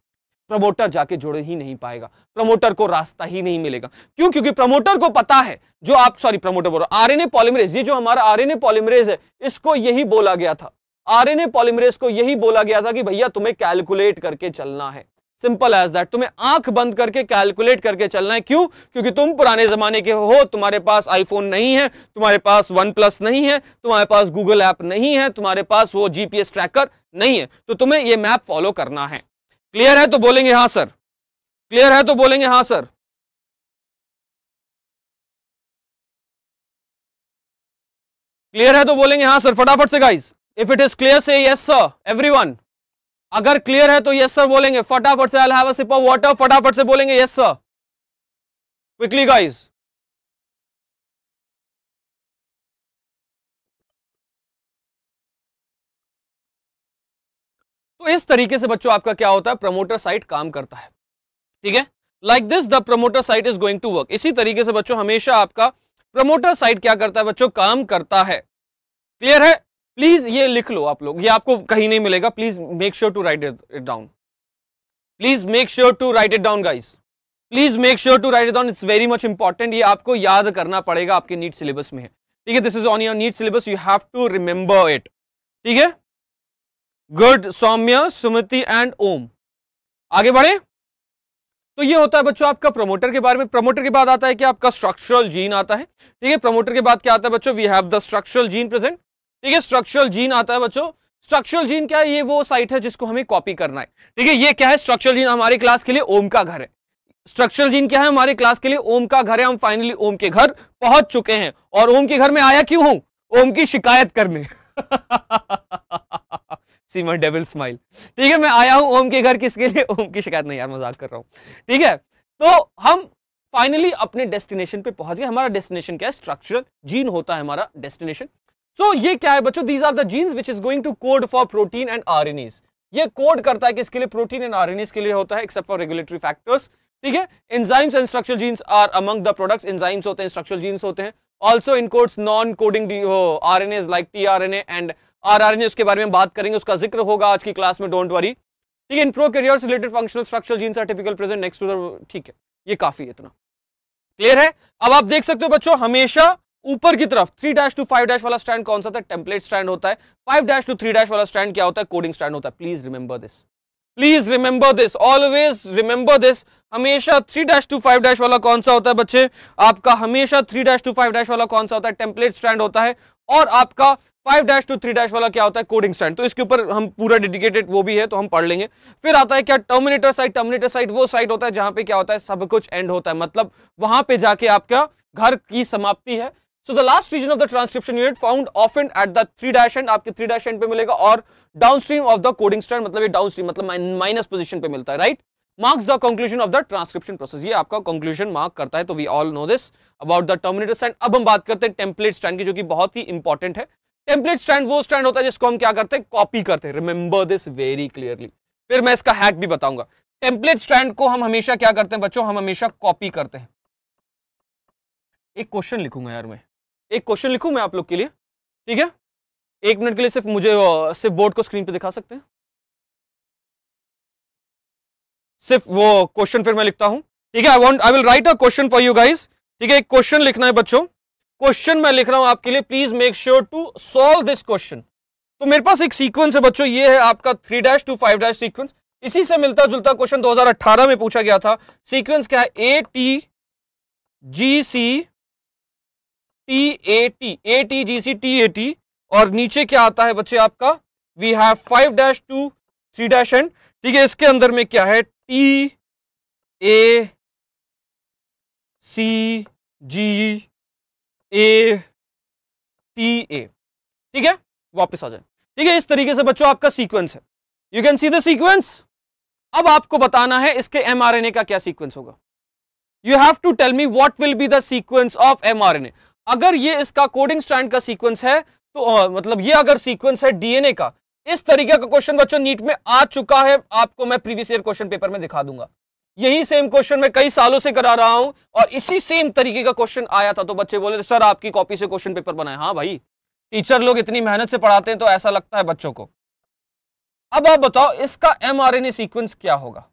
प्रमोटर जाके जुड़ ही नहीं पाएगा, प्रमोटर को रास्ता ही नहीं मिलेगा। क्यों? क्योंकि प्रमोटर को पता है जो आप सॉरी प्रमोटर बोल रहे आरएनए पॉलीमरेज ये जो हमारा आरएनए पॉलीमरेज है, इसको यही बोला गया था। आरएनए पॉलीमरेज को यही बोला गया था कि भैया तुम्हें कैलकुलेट करके चलना है। सिंपल एज दैट तुम्हें आँख बंद करके कैलकुलेट करके चलना है। क्यों? क्योंकि तुम पुराने जमाने के हो, तुम्हारे पास आईफोन नहीं है, तुम्हारे पास वन प्लस नहीं है, तुम्हारे पास गूगल ऐप नहीं है, तुम्हारे पास वो जीपीएस ट्रैकर नहीं है। तो तुम्हें ये मैप फॉलो करना है। क्लियर है तो बोलेंगे हाँ सर क्लियर है तो बोलेंगे हाँ सर क्लियर है तो बोलेंगे हाँ सर फटाफट से guys if it is clear से यस सर एवरीवन अगर क्लियर है तो यस सर बोलेंगे. फटाफट से I have a sip of water फटाफट से बोलेंगे यस सर क्विकली गाइज़ तो इस तरीके से बच्चों, आपका क्या होता है? प्रमोटर साइट काम करता है। ठीक है? Like this the promoter site is going to work इसी तरीके से बच्चों, हमेशा आपका प्रमोटर साइट क्या करता है? बच्चों, काम करता है। क्लियर है? प्लीज़ ये लिख लो आप लोग। ये आपको कहीं नहीं मिलेगा। Please make sure to write it down please make sure to write it down guys please make sure to write it down it's very much important ये आपको याद करना पड़ेगा आपके नीट सिलेबस में। ठीक है? This is on your NEET syllabus. You have to remember it ठीक है? Good, Saumya, Sumati and Om. आगे बढ़े। तो ये होता है बच्चों आपका प्रमोटर के बारे में। प्रमोटर के बाद आता है कि आपका स्ट्रक्चरल जीन आता है। ठीक है प्रमोटर के बाद क्या आता है बच्चों? We have the structural gene present ठीक है स्ट्रक्चरल जीन आता है बच्चों। स्ट्रक्चरल जीन क्या है? ये वो साइट है जिसको हमें कॉपी करना है। ठीक है, ये क्या है? स्ट्रक्चरल जीन हमारे क्लास के लिए ओम का घर है। स्ट्रक्चरल जीन क्या है? हमारे क्लास के लिए ओम का घर है। हम फाइनली ओम के घर पहुँच चुके हैं। और ओम के घर में आया क्यों हूँ? ओम की शिकायत करने। सी माई डेविल स्माइल ठीक है मैं आया हूँ ओम के घर किसके लिए? ओम की शिकायत नहीं यार मज़ाक कर रहा हूँ। ठीक है तो हम फाइनली अपने डेस्टिनेशन पे पहुँच गए। हमारा डेस्टिनेशन क्या है? स्ट्रक्चरल जीन होता है हमारा डेस्टिनेशन सो so, ये क्या है बच्चों? These are the genes which is going to code for protein and RNAs ये कोड करता है किसके लिए? प्रोटीन एंड आरएनएस के लिए होता है एक्सेप्ट फॉर रेगुलेटरी फैक्टर्स ठीक है enzymes and structural genes are among the products enzymes होते हैं स्ट्रक्चरल जीन्स होते हैं। Also in codes non coding RNAs like tRNA and R उसके बारे में बात करेंगे, उसका ज़िक्र होगा आज की क्लास में डोंट वरी ठीक है in prokaryotes related functional structure genes are typical present next to ठीक है, ये काफ़ी इतना। क्लियर है? अब आप देख सकते हो बच्चों, हमेशा ऊपर की तरफ़ three dash two five dash वाला स्टैंड कौन सा था टेम्पलेट स्टैंड होता है। Five dash two three dash वाला स्टैंड क्या होता है? कोडिंग स्टैंड होता है। Please remember this please remember this always remember this हमेशा three dash two five dash वाला कौन सा होता है बच्चे? आपका हमेशा three dash two five dash वाला कौन सा होता है? टेम्पलेट स्टैंड होता है। और आपका five dash two three dash वाला क्या होता है? कोडिंग स्टैंड तो इसके ऊपर हम पूरा डेडिकेटेड वो भी है तो हम पढ़ लेंगे। फिर आता है क्या? टर्मिनेटर साइड टर्मिनेटर साइड वो साइड होता है जहाँ पे क्या होता है? सब कुछ एंड होता है। मतलब वहाँ पे जाके आपका घर की समाप्ति है। So the last region of the transcription unit found of end at the three dash end आपके थ्री डैश एंड पे मिलेगा, और downstream of the coding stand मतलब ये डाउन स्ट्रीम मतलब माइनस पोजिशन पे मिलता है right marks the conclusion of the transcription process ये आपका कंक्लूजन मार्क करता है तो we all know this about the terminator stand अब हम बात करते हैं टेम्पलेट स्टैंड की, जो कि बहुत ही इंपॉर्टेंट है। टेम्पलेट स्टैंड वो स्टैंड होता है, जिसको हम क्या करते हैं? कॉपी करते हैं। रिमेंबर दिस वेरी क्लियरली फिर मैं इसका हैक भी बताऊँगा। टेम्पलेट स्टैंड को हम हमेशा क्या करते हैं बच्चों? हम हमेशा कॉपी करते हैं। एक क्वेश्चन लिखूँगा यार मैं। एक क्वेश्चन लिखूं मैं आप लोग के लिए? ठीक है? एक मिनट के लिए सिर्फ़ मुझे सिर्फ़ बोर्ड को स्क्रीन पे दिखा सकते हैं? सिर्फ़ वो क्वेश्चन फिर मैं लिखता हूँ। ठीक है I want I will write a question for you guys ठीक है, एक क्वेश्चन लिखना है बच्चों। क्वेश्चन मैं लिख रहा हूँ आपके लिए। Please make sure to solve this question तो मेरे पास एक सीक्वेंस है बच्चों। ये है आपका three dash two five dash sequence इसी से मिलता जुलता क्वेश्चन 2018 में पूछा गया था। सीक्वेंस क्या है? A T G C T A T A T G C T A T और नीचे क्या आता है बच्चे आपका? We have five dash two three dash end ठीक है, इसके अंदर में क्या है? T A C G A T A ठीक है? वापस आ जाए। ठीक है? इस तरीके से बच्चों, आपका सीक्वेंस है। You can see the sequence अब आपको बताना है, इसके एमआरएनए का क्या सीक्वेंस होगा। You have to tell me what will be the sequence of mRNA अगर ये इसका कोडिंग स्टैंड का सीक्वेंस है तो मतलब ये अगर सीक्वेंस है डीएनए का इस तरीके का क्वेश्चन बच्चों नीट में आ चुका है। आपको मैं प्रीवियस ईयर क्वेश्चन पेपर में दिखा दूँगा। यही सेम क्वेश्चन मैं कई सालों से करा रहा हूँ और इसी सेम तरीके का क्वेश्चन आया था तो बच्चे बोले, सर, आपकी कॉपी से क्वेश्चन पेपर बनाए। हाँ भाई टीचर लोग इतनी मेहनत से पढ़ाते हैं तो ऐसा लगता है बच्चों को। अब आप बताओ, इसका एमआरएनए सीक्वेंस क्या होगा?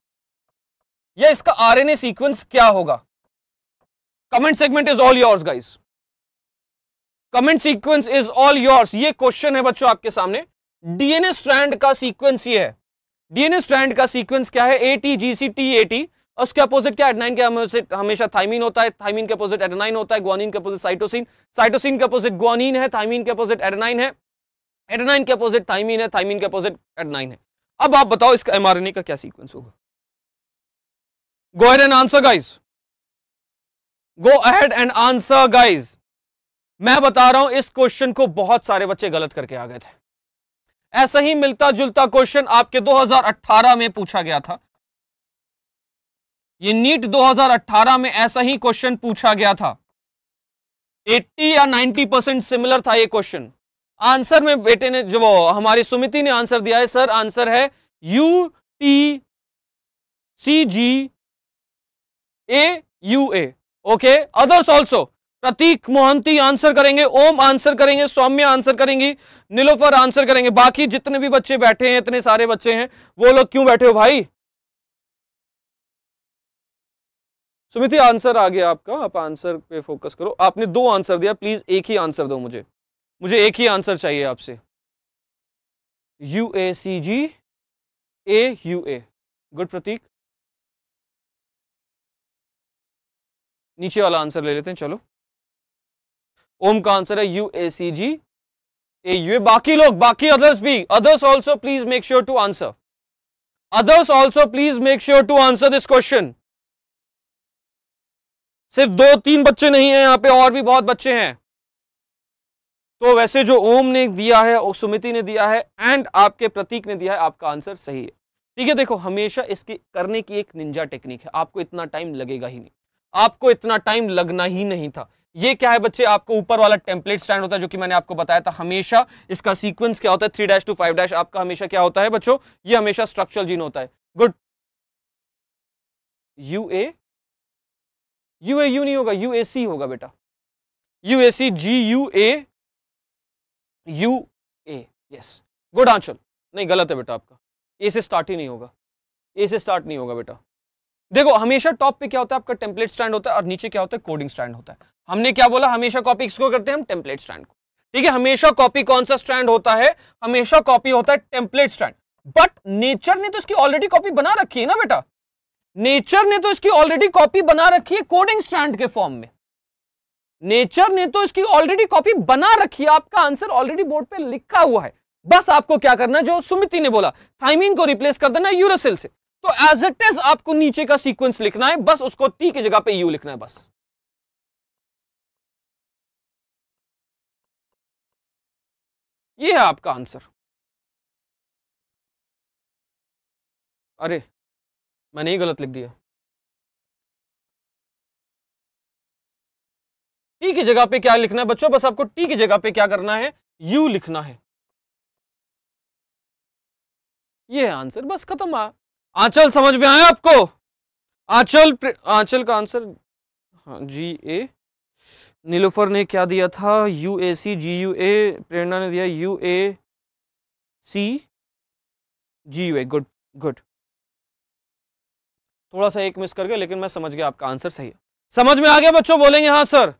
या इसका आरएनए सीक्वेंस क्या होगा? Comment segment is all yours guys comment sequence is all yours ये क्वेश्चन है बच्चों आपके सामने। डीएनए स्ट्रैंड का सीक्वेंस ये है। डीएनए स्ट्रैंड का सीक्वेंस क्या है? A T G C T A T उसके अपोजिट क्या? एडेनाइन के अपोजिट हमेशा थाइमिन होता है। थाइमिन के अपोजिट एडेनाइन होता है। ग्वानिन के अपोजिट साइटोसिन साइटोसिन के अपोजिट ग्वानिन है। थाइमिन के अपोजिट एडेनाइन है। एडेनाइन के अपोजिट थाइमिन है। थाइमिन के अपोजिट एडेनाइन है। अब आप बताओ इसका एमआरएनए का क्या सीक्वेंस होगा? Go ahead and answer guys go ahead and answer guys मैं बता रहा हूँ, इस क्वेश्चन को बहुत सारे बच्चे गलत करके आ गए थे। ऐसा ही मिलता जुलता क्वेश्चन आपके 2018 में पूछा गया था। ये नीट 2018 में ऐसा ही क्वेश्चन पूछा गया था। 80 या 90 परसेंट सिमिलर था ये क्वेश्चन। आंसर में बेटे ने जो हमारी सुमिति ने आंसर दिया है, सर आंसर है U T C G A U A. Okay? Others also Prateek Mohanty answer करेंगे, ओम आंसर करेंगे, सौम्य आंसर करेंगी, नीलोफर आंसर करेंगे। बाकी जितने भी बच्चे बैठे हैं, इतने सारे बच्चे हैं, वो लोग क्यों बैठे हो भाई? सुमिति, आंसर आ गया आपका। आप आंसर पे फोकस करो। आपने दो आंसर दिया, प्लीज़ एक ही आंसर दो मुझे। मुझे एक ही आंसर चाहिए आपसे। U A C G A U A good Prateek. नीचे वाला आंसर ले लेते हैं, चलो। ओम का आंसर है U A C G A, U बाकी लोग, बाकी अदर्स भी। Others also please make sure to answer others also please make sure to answer this question सिर्फ़ दो तीन बच्चे नहीं है, यहाँ पे और भी बहुत बच्चे हैं। तो वैसे जो ओम ने दिया है और सुमिति ने दिया है एंड आपके प्रतीक ने दिया है, आपका आंसर सही है। ठीक है, देखो, हमेशा इसकी, करने की एक निंजा टेक्निक है। आपको इतना टाइम लगेगा ही नहीं। आपको इतना टाइम लगना ही नहीं था। ये क्या है बच्चे? आपको ऊपर वाला टेम्पलेट स्टैंड होता है जो कि मैंने आपको बताया था हमेशा। इसका सीक्वेंस क्या होता है? Three dash two five dash आपका हमेशा क्या होता है बच्चों? ये हमेशा स्ट्रक्चरल जीन होता है। Good U A U A U नहीं होगा यू ए सी होगा बेटा। U A C G U A U A yes good answer नहीं, गलत है बेटा आपका। ए से स्टार्ट ही नहीं होगा। ए से स्टार्ट नहीं होगा बेटा। देखो, हमेशा टॉप पे क्या होता है? आपका टेम्पलेट स्टैंड होता है और नीचे क्या होता है? कोडिंग स्टैंड होता है। हमने क्या बोला? हमेशा कॉपी किसको करते हैं हम? टेम्पलेट स्टैंड को। ठीक है, हमेशा कॉपी कौन सा स्टैंड होता है? हमेशा कॉपी होता है टेम्पलेट स्टैंड बट नेचर ने तो इसकी ऑलरेडी कॉपी बना रखी है ना बेटा? नेचर ने तो इसकी ऑलरेडी कॉपी बना रखी है कोडिंग स्टैंड के फॉर्म में। नेचर ने तो इसकी ऑलरेडी कॉपी बना रखी है। आपका आंसर ऑलरेडी बोर्ड पे लिखा हुआ है। बस आपको क्या करना जो सुमिति ने बोला थाइमीन को रिप्लेस कर देना यूरोसिल से। तो एज इट इज़ आपको नीचे का सीक्वेंस लिखना है। बस उसको टी की जगह पे यू लिखना है बस। ये है आपका आंसर। अरे, मैंने ही गलत लिख दिया। टी की जगह पे क्या लिखना है बच्चों? बस आपको टी की जगह पे क्या करना है? यू लिखना है। ये है आंसर, बस खत्म आ। आंचल समझ में आया आपको? आंचल आंचल का आंसर हाँ जी ए। नीलोफर ने क्या दिया था? U A C G U A Prerna ने दिया U A C G U A good good थोड़ा सा एक मिस कर गया लेकिन मैं समझ गया आपका आंसर सही है। समझ में आ गया बच्चों? बोलेंगे हाँ सर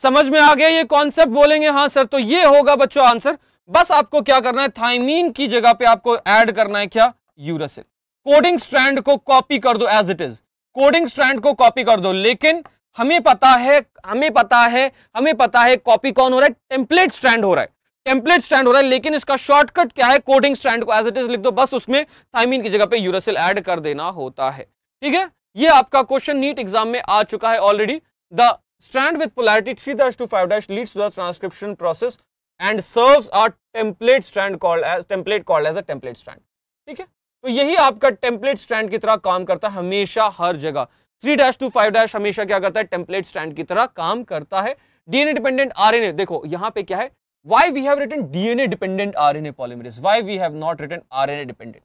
समझ में आ गया ये कॉन्सेप्ट बोलेंगे हाँ सर तो ये होगा बच्चों आंसर बस आपको क्या करना है? थाइमीन की जगह पे आपको ऐड करना है क्या? यूरसिल कोडिंग स्ट्रैंड को कॉपी कर दो as it is coding strand को कॉपी कर दो, लेकिन हमें पता है, हमें पता है, हमें पता है कॉपी कौन हो रहा है? टेम्पलेट स्टैंड हो रहा है। टेम्पलेट स्टैंड हो रहा है, लेकिन इसका शॉर्टकट क्या है? कोडिंग स्टैंड को एज इट इज़ लिख दो। बस उसमें थाइमीन की जगह पे यूरसिल ऐड कर देना होता है। ठीक है? ये आपका क्वेश्चन नीट एग्ज़ाम में आ चुका है already the strand with polarity three dash two five dash to the transcription process and serves a template strand called as template called as a template strand ठीक है? तो यही आपका टेम्पलेट स्ट्रैंड की तरह काम करता है हमेशा, हर जगह। Three dash two five dash हमेशा क्या करता है टेम्पलेट स्टैंड की तरह काम करता है। डीएनए डिपेंडेंट आरएनए देखो यहाँ पे क्या है why we have written DNA dependent RNA polymerase? Why we have not written RNA dependent?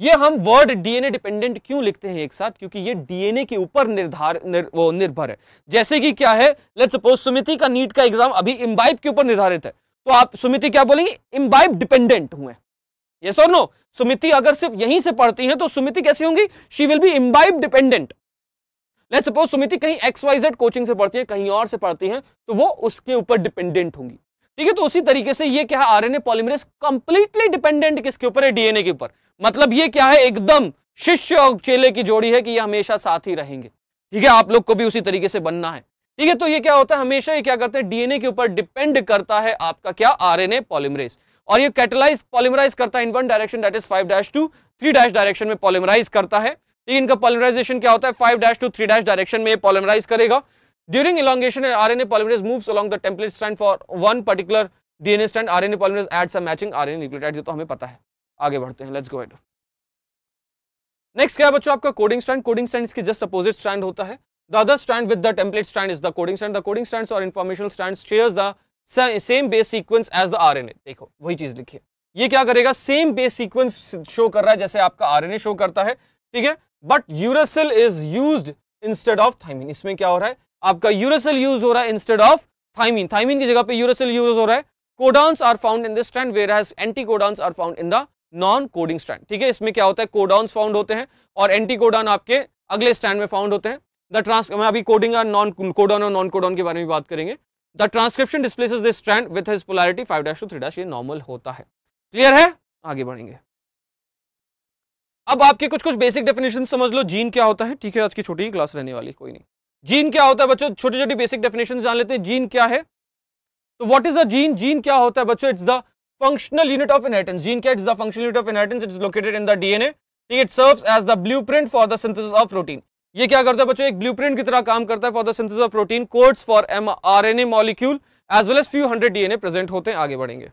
ये हम वर्ड डीएनए डिपेंडेंट क्यों लिखते हैं एक साथ? क्योंकि ये डीएनए के ऊपर निर्धार निर, वो निर्भर है। जैसे कि क्या है लेट्स सपोज़ सुमिति का नीट का एग्ज़ाम अभी इम्बाइब के ऊपर निर्धारित है। तो आप सुमिति क्या बोलेंगे? इम्बाइब डिपेंडेंट हुए। ये सो नो सुमिति अगर सिर्फ़ यहीं से पढ़ती हैं तो सुमिति कैसी होंगी? She will be imbibe dependent let's suppose Sumiti कहीं एक्स वाई जेड कोचिंग से पढ़ती है, कहीं और से पढ़ती है तो वो उसके ऊपर डिपेंडेंट होंगी। ठीक है तो उसी तरीके से ये क्या है आरएनए पॉलीमरेज कंप्लीटली डिपेंडेंट किसके ऊपर है? डीएनए के ऊपर। मतलब ये क्या है, एकदम शिष्य और चेले की जोड़ी है कि ये हमेशा साथ ही रहेंगे। ठीक है, आप लोग को भी उसी तरीके से बनना है। ठीक है तो ये क्या होता है, हमेशा ये क्या करते हैं डीएनए के ऊपर डिपेंड करता है आपका क्या आरएनए पॉलीमरेज और ये कैटेलाइज पॉलीमराइज करता है in one direction that is five dash two three dash direction में पॉलीमराइज करता है। इनका पॉलीमराइजेशन क्या होता है? Five dash two three dash direction में पॉलिमराइज करेगा। During During elongation, RNA polymerase moves along the template strand for one particular DNA strand. RNA polymerase adds some matching RNA nucleotides. ये तो हमें पता है। आगे बढ़ते हैं लेट्स गो अहेड नेक्स्ट क्या बच्चों आपका? कोडिंग स्ट्रैंड कोडिंग स्ट्रैंड इसके जस्ट अपोजिट स्ट्रैंड होता है। The other strand with the template strand is the coding strand the coding strands और informational strand shares the same base sequence as the RNA देखो वही चीज़ लिखिए ये क्या करेगा? सेम बेस सीक्वेंस शो कर रहा है जैसे आपका आरएनए शो करता है। ठीक है? But uracil is used instead of thymine इसमें क्या हो रहा है? आपका यूरेसिल यूज़ हो रहा है इंस्टेड ऑफ़ थाइमिन थाइमिन की जगह पे यूरेसिल यूज़ हो रहा है। Codons are found in this strand whereas anti codons are found in the non coding strand ठीक है? इसमें क्या होता है? कोडॉन्स फाउंड होते हैं और एंटी कोडॉन आपके अगले स्टैंड में फाउंड होते हैं। द ट्रांस मैं अभी कोडिंग और नॉन कोडॉन और नॉन कोडॉन के बारे में बात करेंगे। The transcription displaces this strand with his polarity 5 dash two 3 dash ये नॉर्मल होता है। क्लियर है? आगे बढ़ेंगे। अब आपके कुछ कुछ बेसिक डेफिनेशन समझ लो। जीन क्या होता है? ठीक है, आज की छोटी क्लास रहने वाली, कोई नहीं। जीन क्या होता है बच्चों? छोटी छोटी बेसिक डेफिनेशन जान लेते हैं। जीन क्या है? तो what is the gene gene क्या होता है बच्चों? It's the functional unit of inheritance gene क्या? It's the functional unit of inheritance it's located in the DNA ठीक it serves as the blueprint for the synthesis of protein ये क्या करता है बच्चों? एक ब्लूप्रिंट की तरह काम करता है for the synthesis of protein codes for M RNA molecule as well as few hundred DNA present होते हैं, आगे बढ़ेंगे।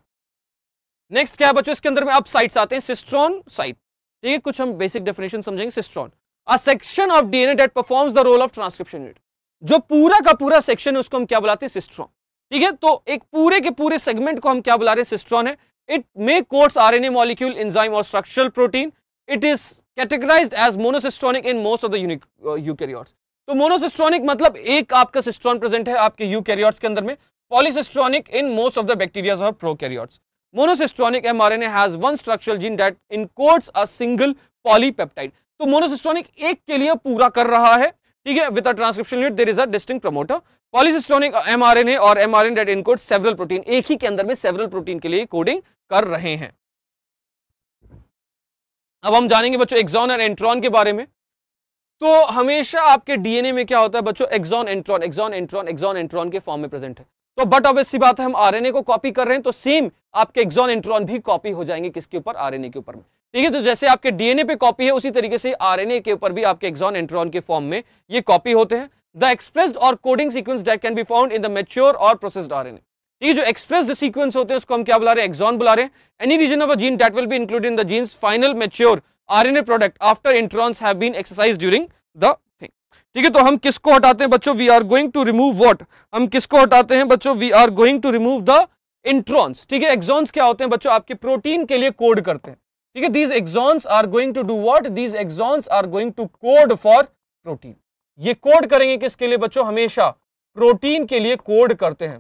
नेक्स्ट क्या है बच्चों? इसके अंदर में अब साइट्स आते हैं सिस्ट्रॉन साइट ठीक है, कुछ हम बेसिक डेफिनेशन समझेंगे cistron a section of DNA that performs the role of transcription unit जो पूरा का पूरा सेक्शन है, उसको हम क्या बुलाते हैं? सिस्ट्रॉन ठीक है तो एक पूरे के पूरे सेगमेंट को हम क्या बुला रहे हैं? सिस्ट्रॉन है। It may codes RNA molecule enzyme और structural protein it is categorised as monocistronic in most of the eukaryotes तो मोनोसिस्ट्रॉनिक मतलब एक आपका सिस्ट्रॉन प्रेजेंट है आपके यूकैरियोट्स के अंदर में। Polycistronic in most of the bacterias और prokaryotes monocistronic mRNA has one structural gene that encodes a single polypeptide तो मोनोसिस्टोनिक एक के लिए पूरा कर रहा है, ठीक है? With transcription unit there is a distinct promoter polycistronic mRNA और mRNA that encode several protein एक ही के अंदर में सेवरल प्रोटीन के लिए कोडिंग कर रहे हैं। अब हम जानेंगे बच्चों एक्सॉन और एंट्रॉन के बारे में। तो हमेशा आपके डीएनए में क्या होता है बच्चों? Exon intron exon intron exon intron के फॉर्म में प्रेजेंट है। तो बट ऑब्वियस बात है, हम आरएनए को कॉपी कर रहे हैं तो सेम आपके एक्सॉन एंट्रॉन भी कॉपी हो जाएँगे किसके ऊपर? आरएनए के ऊपर में। ठीक है तो जैसे आपके डीएनए पे कॉपी है, उसी तरीके से आरएनए के ऊपर भी आपके एक्सॉन एंट्रॉन के फॉर्म में ये कॉपी होते हैं। द एक्सप्रेस्ड और coding sequence that can be found in the mature और प्रोसेस्ड आरएनए ये जो एक्सप्रेस्ड सीक्वेंस होते हैं, उसको हम क्या बुला रहे हैं? एक्सॉन बुला रहे हैं। Any region of a gene that will be included in the gene's final mature RNA product after introns have been excised during the ठीक है तो हम किसको हटाते हैं बच्चों? We are going to remove what हम किसको हटाते हैं बच्चों? We are going to remove the introns ठीक है एक्सॉन्स क्या होते हैं बच्चों? आपके प्रोटीन के लिए कोड करते हैं। ठीक है these exons are going to do what these exons are going to code for protein ये कोड करेंगे किसके लिए बच्चों? हमेशा प्रोटीन के लिए कोड करते हैं।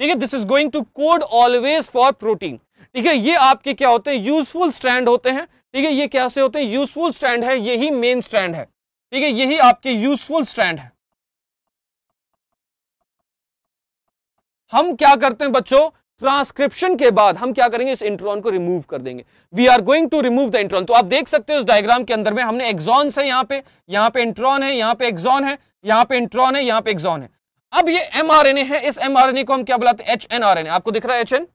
ठीक है this is going to code always for protein ठीक है, ये आपके क्या होते हैं? यूजफुल स्ट्रैंड होते हैं। ठीक है, ये कैसे होते हैं? यूजफुल स्ट्रैंड है, यही मेन स्ट्रैंड है। ठीक है, यही आपके यूजफुल स्ट्रैंड है। हम क्या करते हैं बच्चों? ट्रांसक्रिप्शन के बाद हम क्या करेंगे? इस इंट्रॉन को रिमूव कर देंगे। We are going to remove the intron तो आप देख सकते हो इस डायग्राम के अंदर में हमने एक्सॉन है यहाँ पे। यहाँ पे इंट्रॉन है, यहाँ पे एक्सॉन है, यहाँ पे इंट्रॉन है, यहाँ पे एक्सॉन है। अब ये एमआरएनए है, इस एमआरएनए को हम क्या बुलाते हैं? एच आपको दिख रहा है H N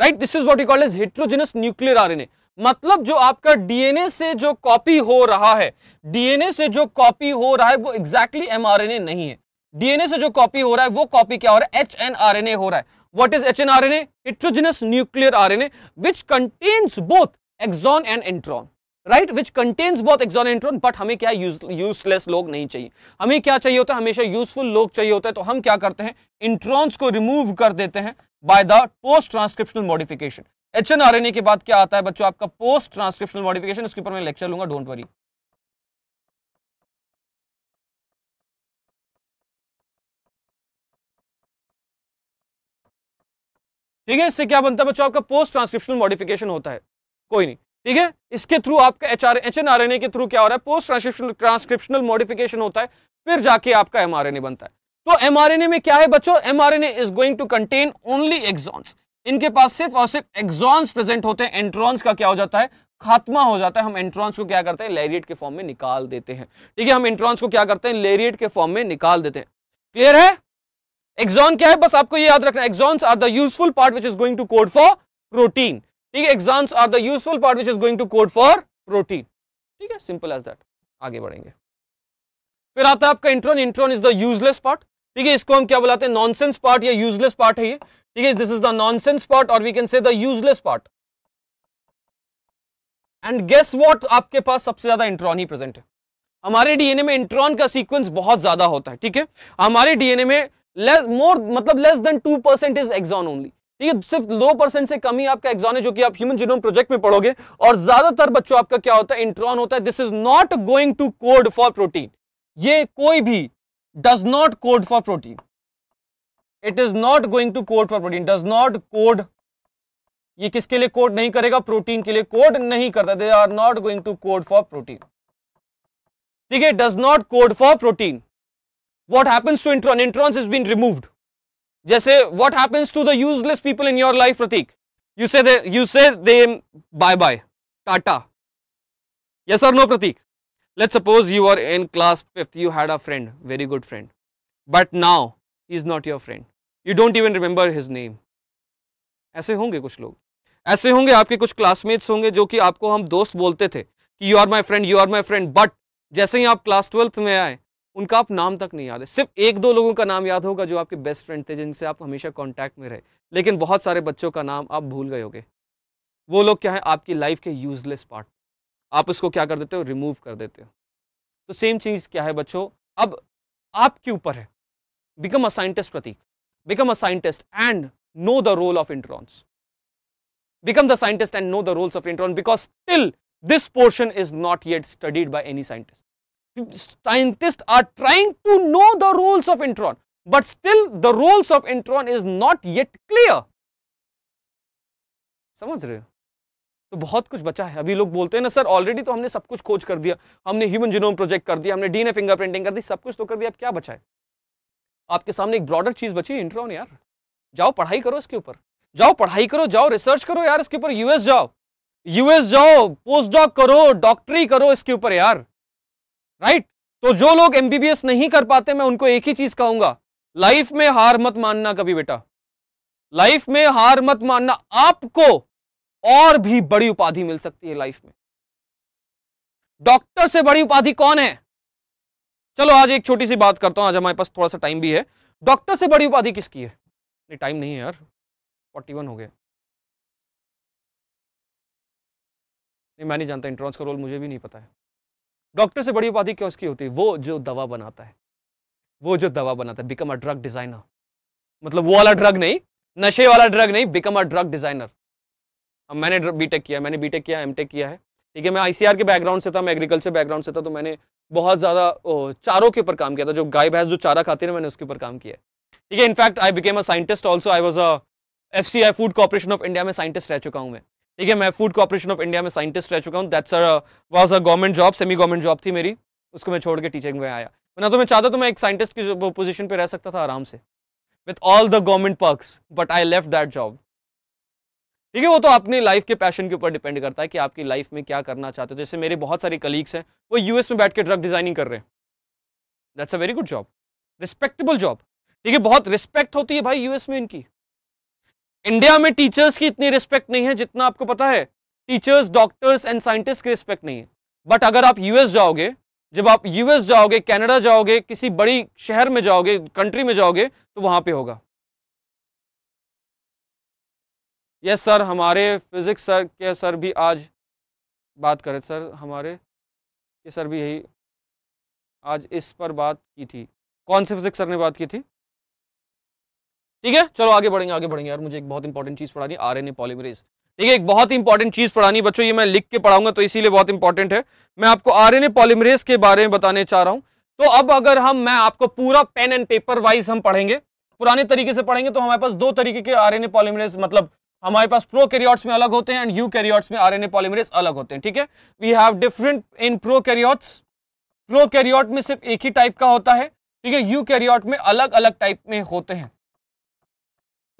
right this is what you called is heterogeneous nuclear RNA मतलब जो आपका डीएनए से जो कॉपी हो रहा है डीएनए से जो कॉपी हो रहा है, वो एग्जैक्टली एमआरएनए नहीं है। डीएनए से जो कॉपी हो रहा है, वो कॉपी क्या हो रहा है? H N R N A हो रहा है। What is hnRNA? Heterogeneous nuclear RNA which contains both exon and intron. Right which contains both exon intron but हमें क्या यूजलेस लोग नहीं चाहिए। हमें क्या चाहिए होता है? हमेशा यूजफुल लोग चाहिए होता है तो हम क्या करते हैं? इंट्रॉन्स को रिमूव कर देते हैं by the post transcriptional modification H N के बाद क्या आता है बच्चों? आपका पोस्ट ट्रांसक्रिप्शनल मॉडिफिकेशन उसके ऊपर मैं लेक्चर लूँगा डोंट वरी ठीक है, इससे क्या बनता है बच्चों? आपका पोस्ट ट्रांसक्रिप्शनल मॉडिफिकेशन होता है। कोई नहीं। ठीक है, इसके थ्रू आपका H R H N R N A के थ्रू क्या हो रहा है? पोस्ट ट्रांसक्रिप्शनल ट्रांसक्रिप्शनल मॉडिफिकेशन होता है, फिर जाके आपका एम आर एन ए बनता है। तो एम आर एन ए में क्या है बच्चों? M R N A is going to contain only exons इनके पास सिर्फ़ और सिर्फ़ एक्सॉन्स प्रेजेंट होते हैं एंट्रॉन्स का क्या हो जाता है? खात्मा हो जाता है। हम एंट्रॉन्स को क्या करते हैं? लेरिएट के फॉर्म में निकाल देते हैं। ठीक है, हम एंट्रॉन्स को क्या करते हैं? लेरिएट के फॉर्म में निकाल देते हैं। क्लियर है? एक्सॉन क्या है? बस आपको ये याद रखना exons are the useful part which is going to code for protein ठीक है exons are the useful part which is going to code for protein ठीक है सिंपल एज दैट आगे बढ़ेंगे। फिर आता है आपका intron intron is the useless part ठीक है, इसको हम क्या बुलाते हैं? नॉनसेंस पार्ट या यूजलेस पार्ट है ये। ठीक है this is the nonsense part और we can say the useless part and guess what आपके पास सबसे ज़्यादा इंट्रॉन ही प्रेजेंट है? हमारे डीएनए में इंट्रॉन का सीक्वेंस बहुत ज़्यादा होता है, ठीक है? हमारे डीएनए में लेस मोर मतलब less than two percent is exon only ठीक है? सिर्फ़ दो परसेंट से कम ही आपका एक्सॉन है, जो कि आप ह्यूमन जीनोम प्रोजेक्ट में पढ़ोगे, और ज़्यादातर बच्चों, आपका क्या होता है? इंट्रॉन होता है। This is not going to code for protein ये कोई भी does not code for protein it is not going to code for protein does not code ये किसके लिए कोड नहीं करेगा प्रोटीन के लिए कोड नहीं करता they are not going to code for protein ठीक है does not code for protein what happens to intron introns has been removed जैसे what happens to the useless people in your life pratik you say they you say them bye bye tata yes or no pratik let's suppose you are in class 5th you had a friend very good friend but now he is not your friend you don't even remember his name ऐसे होंगे कुछ लोग। ऐसे होंगे आपके कुछ classmates होंगे जो कि आपको हम दोस्त बोलते थे कि you are my friend you are my friend but जैसे ही आप क्लास ट्वेल्थ में आए, उनका आप नाम तक नहीं याद है। सिर्फ़ एक दो लोगों का नाम याद होगा जो आपके बेस्ट फ्रेंड थे, जिनसे आप हमेशा कांटेक्ट में रहे। लेकिन बहुत सारे बच्चों का नाम आप भूल गए होगे। वो लोग क्या है? आपकी लाइफ के यूजलेस पार्ट आप उसको क्या कर देते हो? रिमूव कर देते हो। तो सेम चीज़ क्या है बच्चों? अब आपके ऊपर है? Become a scientist Prateek. Become a scientist and know the role of introns become the scientist and know the roles of intron because still this portion is not yet studied by any scientist scientists are trying to know the roles of intron, but still the roles of intron is not yet clear. समझ रहे हो तो बहुत कुछ बचा है अभी लोग बोलते हैं ना सर ऑलरेडी तो हमने सब कुछ खोज कर दिया हमने ह्यूमन जीनोम प्रोजेक्ट कर दिया हमने डीएनए फिंगरप्रिंटिंग कर दी सब कुछ तो कर दिया अब क्या बचा है आपके सामने एक ब्रॉडर चीज़ बची इंट्रॉन यार। जाओ, पढ़ाई करो इसके ऊपर। जाओ, पढ़ाई करो, जाओ रिसर्च करो यार इसके ऊपर। यूएस जाओ। यूएस जाओ पोस्ट डॉक करो डॉक्टरी करो इसके ऊपर यार। राइट तो जो लोग एमबीबीएस नहीं कर पाते, मैं उनको एक ही चीज़ कहूँगा। लाइफ में हार मत मानना कभी बेटा। लाइफ में हार मत मानना। आपको और भी बड़ी उपाधि मिल सकती है लाइफ में। डॉक्टर से बड़ी उपाधि कौन है? चलो, आज एक छोटी सी बात करता हूँ, आज हमारे पास थोड़ा सा टाइम भी है। डॉक्टर से बड़ी उपाधि किसकी है? नहीं टाइम नहीं है यार। फोर्टी वन हो गया। नहीं, मैं नहीं जानता इंट्रॉन्स का रोल मुझे भी नहीं पता है। डॉक्टर से बड़ी उपाधि क्या उसकी होती है? वो जो दवा बनाता है। वो जो दवा बनाता है बिकम अ ड्रग डिज़ाइनर मतलब वो वाला ड्रग नहीं, नशे वाला ड्रग नहीं बिकम अ ड्रग डिज़ाइनर अब मैंने बीटेक किया मैंने बीटेक किया एमटेक किया है। ठीक है, मैं आईसीआर के बैकग्राउंड से था, मैं एग्रीकल्चर बैकग्राउंड से था तो मैंने बहुत ज़्यादा चारों के ऊपर काम किया था। जो गाय भैंस, जो चारा खाती है मैंने उसके ऊपर काम किया ठीक है in fact I became a scientist also I was a F C I Food Corporation of India में साइंटिस्ट रह चुका हूँ मैं। ठीक है, मैं फ़ूड कॉर्पोरेशन ऑफ़ इंडिया में साइंटिस्ट रह चुका हूँ। That's was a government job semi government job थी मेरी। उसको मैं छोड़ के टीचिंग में आया। ना तो मैं चाहता तो मैं एक साइंटिस्ट की पोजीशन पे रह सकता था आराम से। With all the government perks but I left that job ठीक है वो तो अपनी लाइफ के पैशन के ऊपर डिपेंड करता है कि आपकी लाइफ में क्या करना चाहते हो। जैसे मेरे बहुत सारे कलीग्स हैं, वो यूएस में बैठ के ड्रग डिज़ाइनिंग कर रहे हैं। That's a very good job respectable job ठीक है बहुत रिस्पेक्ट होती है भाई यूएस में इनकी। इंडिया में टीचर्स की इतनी रिस्पेक्ट नहीं है जितना आपको पता है। टीचर्स डॉक्टर्स एंड साइंटिस्ट की रिस्पेक्ट नहीं है। बट अगर आप यूएस जाओगे, जब आप यूएस जाओगे कनाडा जाओगे, किसी बड़ी शहर में जाओगे कंट्री में जाओगे तो वहाँ पे होगा। यस सर हमारे फिजिक्स सर के सर भी आज बात करें। सर हमारे के सर भी यही आज इस पर बात की थी। कौन से फिजिक्स सर ने बात की थी? ठीक है, चलो आगे बढ़ेंगे आगे बढ़ेंगे। यार, मुझे एक बहुत इंपॉर्टेंट चीज़ पढ़ानी आर एन ए पॉलीमरेज ठीक है, एक बहुत इंपॉर्टेंट चीज़ पढ़ानी बच्चों, ये मैं लिख के पढ़ाऊँगा तो इसीलिए बहुत इंपॉर्टेंट है। मैं आपको आर एन ए पॉलीमरेज के बारे में बताने चाह रहा हूँ। तो अब अगर हम, मैं आपको पूरा पेन एंड पेपर वाइज हम पढ़ेंगे, पुराने तरीके से पढ़ेंगे तो हमारे पास दो तरीके के आर एन ए पॉलीमरेज मतलब हमारे पास प्रो कैरियोट्स में अलग होते हैं एंड यू कैरियोट्स में आरएनए पॉलीमरेज अलग होते हैं, ठीक है? We have different in prokaryotes prokaryote में सिर्फ़ एक ही टाइप का होता है, ठीक है? यू कैरियोट में अलग अलग टाइप में होते हैं।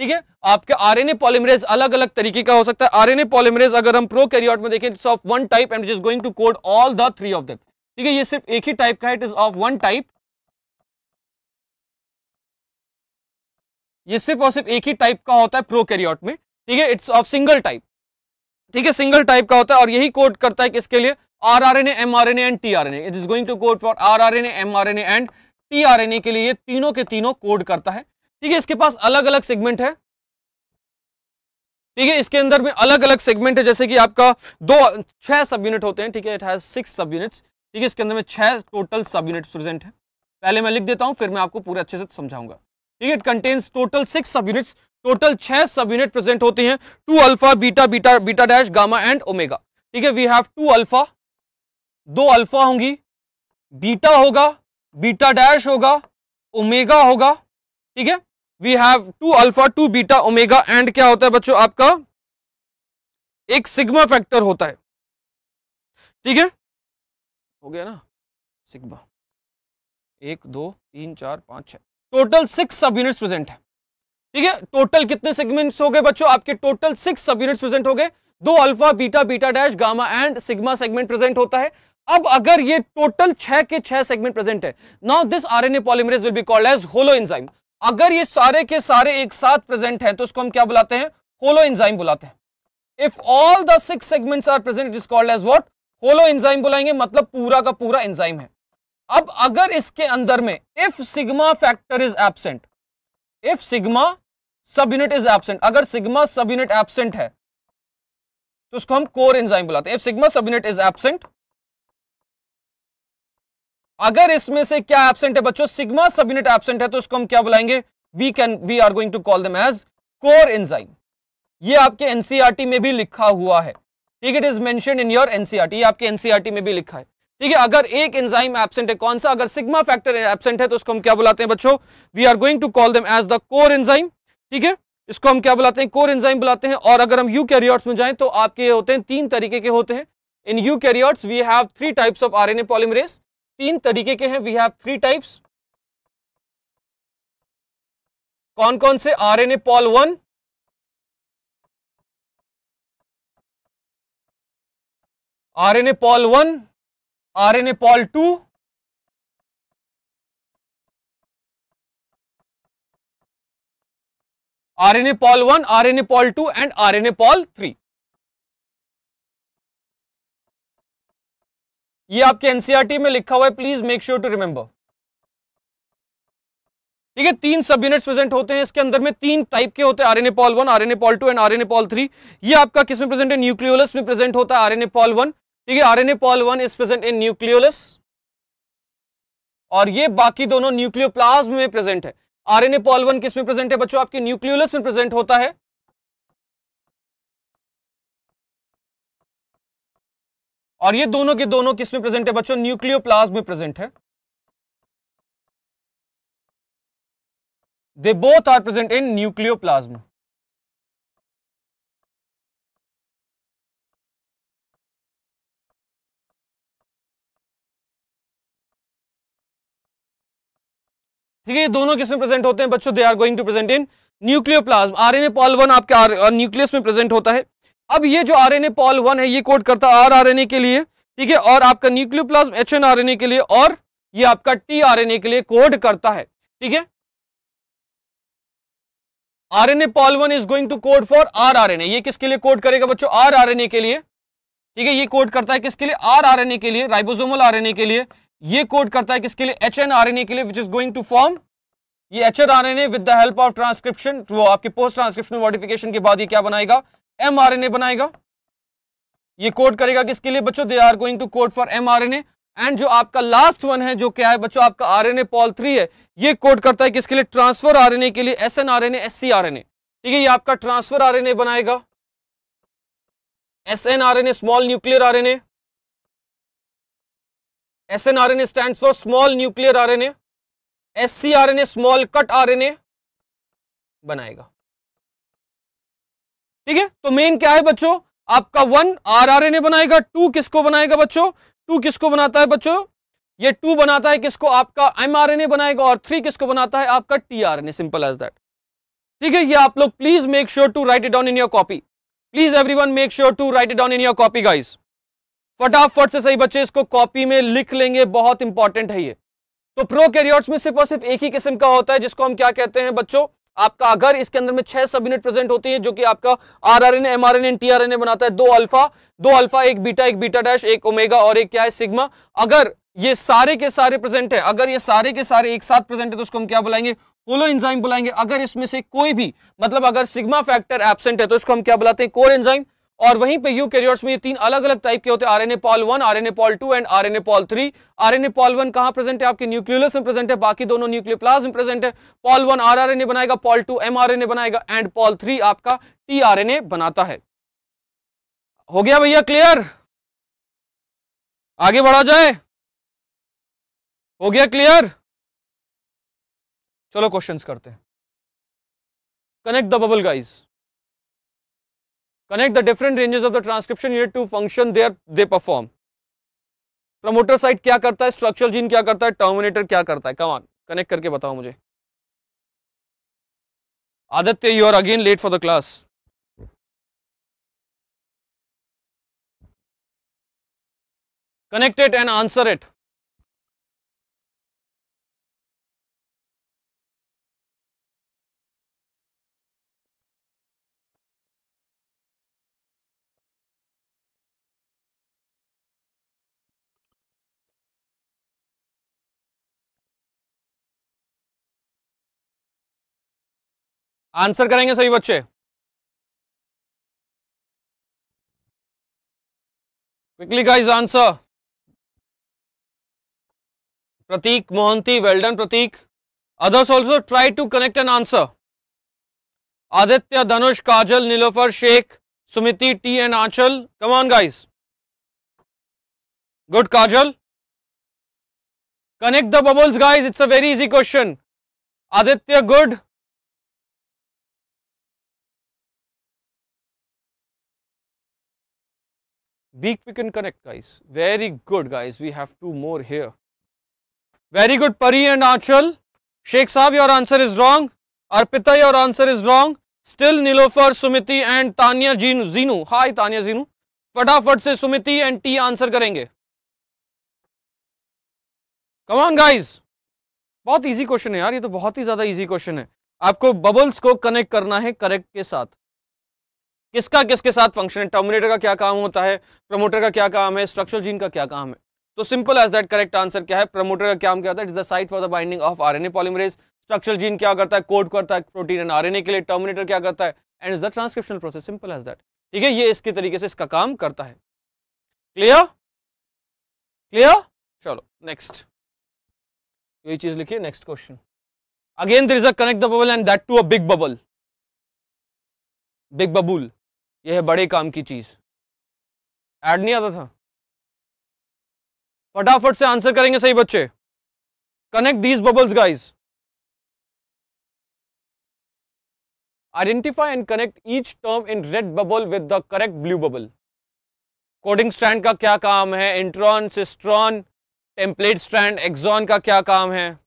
ठीक है? आपके आरएनए पॉलीमरेज अलग अलग तरीके का हो सकता है। आरएनए पॉलीमरेज अगर हम प्रो कैरियोट में देखें it's of one type and is going to code all the three of them ठीक है? ये सिर्फ़ एक ही टाइप का है it is of one type ये सिर्फ़ और सिर्फ़ एक ही टाइप का होता है प्रो कैरियोट में। ठीक है? इट्स ऑफ़ सिंगल टाइप ठीक है? सिंगल टाइप का होता है और यही कोड करता है किसके लिए? R R N A M R N and T R N it is going to code for R R N M R N and T R N A के लिए ये तीनों के तीनों कोड करता है। ठीक है? इसके पास अलग अलग सेगमेंट है। ठीक है? इसके अंदर में अलग अलग सेगमेंट है। जैसे कि आपका दो, छह सब यूनिट होते हैं। ठीक है? It has six sub units ठीक है? इसके अंदर में छह टोटल सब यूनिट प्रेजेंट है। पहले मैं लिख देता हूँ, फिर मैं आपको पूरे अच्छे से समझाऊँगा। ठीक है? It contains total six sub units total छह सब यूनिट प्रेजेंट होती हैं। Two alpha beta beta beta dash gamma and omega ठीक है वी हैव टू अल्फ़ा दो अल्फ़ा होंगी। बीटा होगा बीटा डैश होगा ओमेगा होगा। ठीक है we have two alpha two beta omega and क्या होता है बच्चों आपका? एक सिग्मा फैक्टर होता है। ठीक है? हो गया ना? सिग्मा एक, दो, तीन, चार, पाँच, छह। Total six sub units present है। ठीक है? टोटल कितने सेगमेंट्स हो गए बच्चों? आपके total six sub units present हो गए। दो alpha beta beta dash gamma and sigma segment present होता है। अब अगर ये टोटल छह के छह सेगमेंट प्रेजेंट है now this RNA polymerase will be called as holoenzyme अगर ये सारे के सारे एक साथ प्रेजेंट हैं तो उसको हम क्या बुलाते हैं? होलो एंजाइम बुलाते हैं। If all the six segments are present is called as what holoenzyme बुलाएँगे मतलब पूरा का पूरा एंजाइम है। अब अगर इसके अंदर में if sigma factor is absent if sigma sub unit is absent अगर सिग्मा सब यूनिट एबसेंट है तो उसको हम कोर एंजाइम बुलाते हैं। If sigma sub unit is absent अगर इसमें से क्या एबसेंट है बच्चों? सिग्मा सब यूनिट एबसेंट है तो उसको हम क्या बुलाएँगे? We can we are going to call them as core enzyme ये आपके एनसीआरटी में भी लिखा हुआ है। ठीक it is mention in your NCERT ये आपके एनसीआरटी में भी लिखा है। ठीक है, अगर एक एंजाइम एबसेंट है, कौन सा? अगर सिग्मा फैक्टर एबसेंट है तो उसको हम क्या बुलाते हैं बच्चों? We are going to call them as the core enzyme ठीक है? इसको हम क्या बुलाते हैं? कोर एंजाइम बुलाते हैं। और अगर हम यू कैरियर्स में जाएँ तो आपके होते हैं तीन तरीके के होते हैं। In eukaryotes we have three types of RNA polymerase तीन तरीके के हैं। वी हैव थ्री टाइप्स कौन कौन से RNA pol one RNA pol one RNA pol two RNA pol one RNA pol two and RNA pol three ये आपके NCERT में लिखा हुआ है please make sure to remember ठीक है, तीन सब यूनिट्स प्रेजेंट होते हैं, इसके अंदर में तीन टाइप के होते हैं RNA pol one RNA pol two and RNA pol three ये आपका किसमें प्रेजेंट है? न्यूक्लियोलस में प्रेजेंट होता है आरएनए पॉल वन ठीक है RNA pol one is present in nucleolus और ये बाकी दोनों न्यूक्लियोप्लाज्म में प्रेजेंट है। आरएनए पॉल वन किसमें प्रेजेंट है? बच्चों, आपके न्यूक्लियोलस में प्रेजेंट होता है। और ये दोनों के दोनों किसमें प्रेजेंट है? बच्चों न्यूक्लियोप्लाज्म में प्रेजेंट है। They both are present in nucleoplasm ठीक है ये दोनों किसमें प्रेजेंट होते हैं बच्चों they are going to present in nucleoplasm RNA pol one आपके न्यूक्लियस में प्रेजेंट होता है अब ये जो आरएनए पॉल वन है ये कोड करता है आर आरएनए के लिए ठीक है और आपका न्यूक्लियोप्लाज्म एच एन आरएनए के लिए और ये आपका टी आरएनए के लिए कोड करता है ठीक है RNA pol one is going to code for R RNA ये किसके लिए कोड करेगा बच्चों आर आरएनए के लिए ठीक है ये कोड करता है किसके लिए आर आरएनए के लिए राइबोसोमल आरएनए के लिए ये कोड करता है किसके लिए? एच एन आरएनए के लिए which is going to form ये H N RNA with the help of transcription वो आपके पोस्ट ट्रांसक्रिप्शन मॉडिफिकेशन के बाद ये क्या बनाएगा? एम आरएनए बनाएगा। ये कोड करेगा किसके लिए? बच्चों they are going to code for M RNA and जो आपका लास्ट वन है, जो क्या है बच्चों, आपका आरएनए पॉल थ्री है, ये कोड करता है किसके लिए? ट्रांसफ़र आरएनए के लिए S N RNA S C RNA ठीक है, ये आपका ट्रांसफ़र आरएनए बनाएगा। S N RNA small nuclear S N RNA stand for small nuclear RNA S C RNA small cut RNA बनाएगा। ठीक है? तो मेन क्या है बच्चों? आपका one R R N A बनाएगा टू किसको बनाएगा बच्चों? टू किसको बनाता है बच्चों? ये टू बनाता है किसको? आपका एम आर एन ए बनाएगा और थ्री किसको बनाता है? आपका T R N A simple as that ठीक है? ये आप लोग please make sure to write it down in your copy please everyone make sure to write it down in your copy guys फटाफट से सही बच्चे, इसको कॉपी में लिख लेंगे, बहुत इंपॉर्टेंट है ये। तो प्रो कैरियर्स में सिर्फ़ और सिर्फ़ एक ही किस्म का होता है, जिसको हम क्या कहते हैं बच्चों, आपका अगर इसके अंदर में छह सब यूनिट प्रेजेंट होती है, जो कि आपका R R N M R N N T R N A बनाता है, दो अल्फ़ा दो अल्फ़ा एक बीटा एक बीटा डैश एक ओमेगा और एक क्या है सिग्मा अगर ये सारे के सारे प्रेजेंट है, अगर ये सारे के सारे एक साथ प्रेजेंट है तो उसको हम क्या बुलाएँगे? होलो एंजाइम बुलाएँगे। अगर इसमें से कोई भी मतलब अगर सिग्मा फैक्टर एबसेंट है तो इसको हम क्या बुलाते हैं? कोर एंजाइम और वहीं पे यू कैरियर्स में ये तीन अलग अलग टाइप के होते हैं। RNA pol one RNA pol two and RNA pol three RNA pol one कहाँ प्रेजेंट है? आपके न्यूक्लियस में प्रेजेंट है। बाकी दोनों न्यूक्लियोप्लाज्म में प्रेजेंट है। पॉल वन आर आरएनए बनाएगा पॉल टू एम आरएनए बनाएगा एंड पॉल थ्री आपका टी आरएनए बनाता है। हो गया भैया क्लियर आगे बढ़ा जाए। हो गया क्लियर चलो क्वेश्चंस करते हैं। Connect the bubble guys connect the different ranges of the transcription unit to function there they perform promoter site क्या करता है स्ट्रक्चरल जीन क्या करता है टर्मिनेटर क्या करता है कमान कनेक्ट करके बताओ मुझे Aditya you are again late for the class connect it and answer it answer करेंगे सभी बच्चे। Quickly guys answer. Pratik Mohanty well done Pratik. Others also try to connect an answer Aditya, Dhanush, Kajal, Nilofar, Sheikh, Sumiti T and Anchal. Come on guys good Kajal. Connect the bubbles guys, it's a very easy question aditya good beak we can connect guys very good guys we have two more here very good pari and achal sheikh sahab your answer is wrong arpita your answer is wrong still nilofar sumiti and tanya zinu hi tanya zinu फटाफट से Sumiti and T answer करेंगे come on guys बहुत easy question है यार ये तो बहुत ही ज़्यादा इजी क्वेश्चन है आपको बबल्स को कनेक्ट करना है करेक्ट के साथ किसका, किसके साथ फ़ंक्शन है? टर्मिनेटर का क्या काम होता है? प्रमोटर का क्या काम है? स्ट्रक्चरल जीन का क्या काम है? तो simple as that correct answer क्या है? प्रमोटर का काम क्या होता है it is the site for the binding of RNA polymerase structural gene क्या करता है? कोड करता है प्रोटीन एंड आरएनए के लिए. टर्मिनेटर क्या करता है? And is the transcriptional process simple as that ठीक है? ये इसके तरीके से इसका काम करता है। क्लियर क्लियर चलो नेक्स्ट ये चीज़ लिखिए next question again there is a connect the bubble and that to a big bubble big bubble यह है बड़े काम की चीज़। ऐड नहीं आता था। फटाफट से आंसर करेंगे सही बच्चे। Connect these bubbles guys identify and connect each term in red bubble with the correct blue bubble coding strand का क्या काम है? Intron cistron template strand exon का क्या काम है?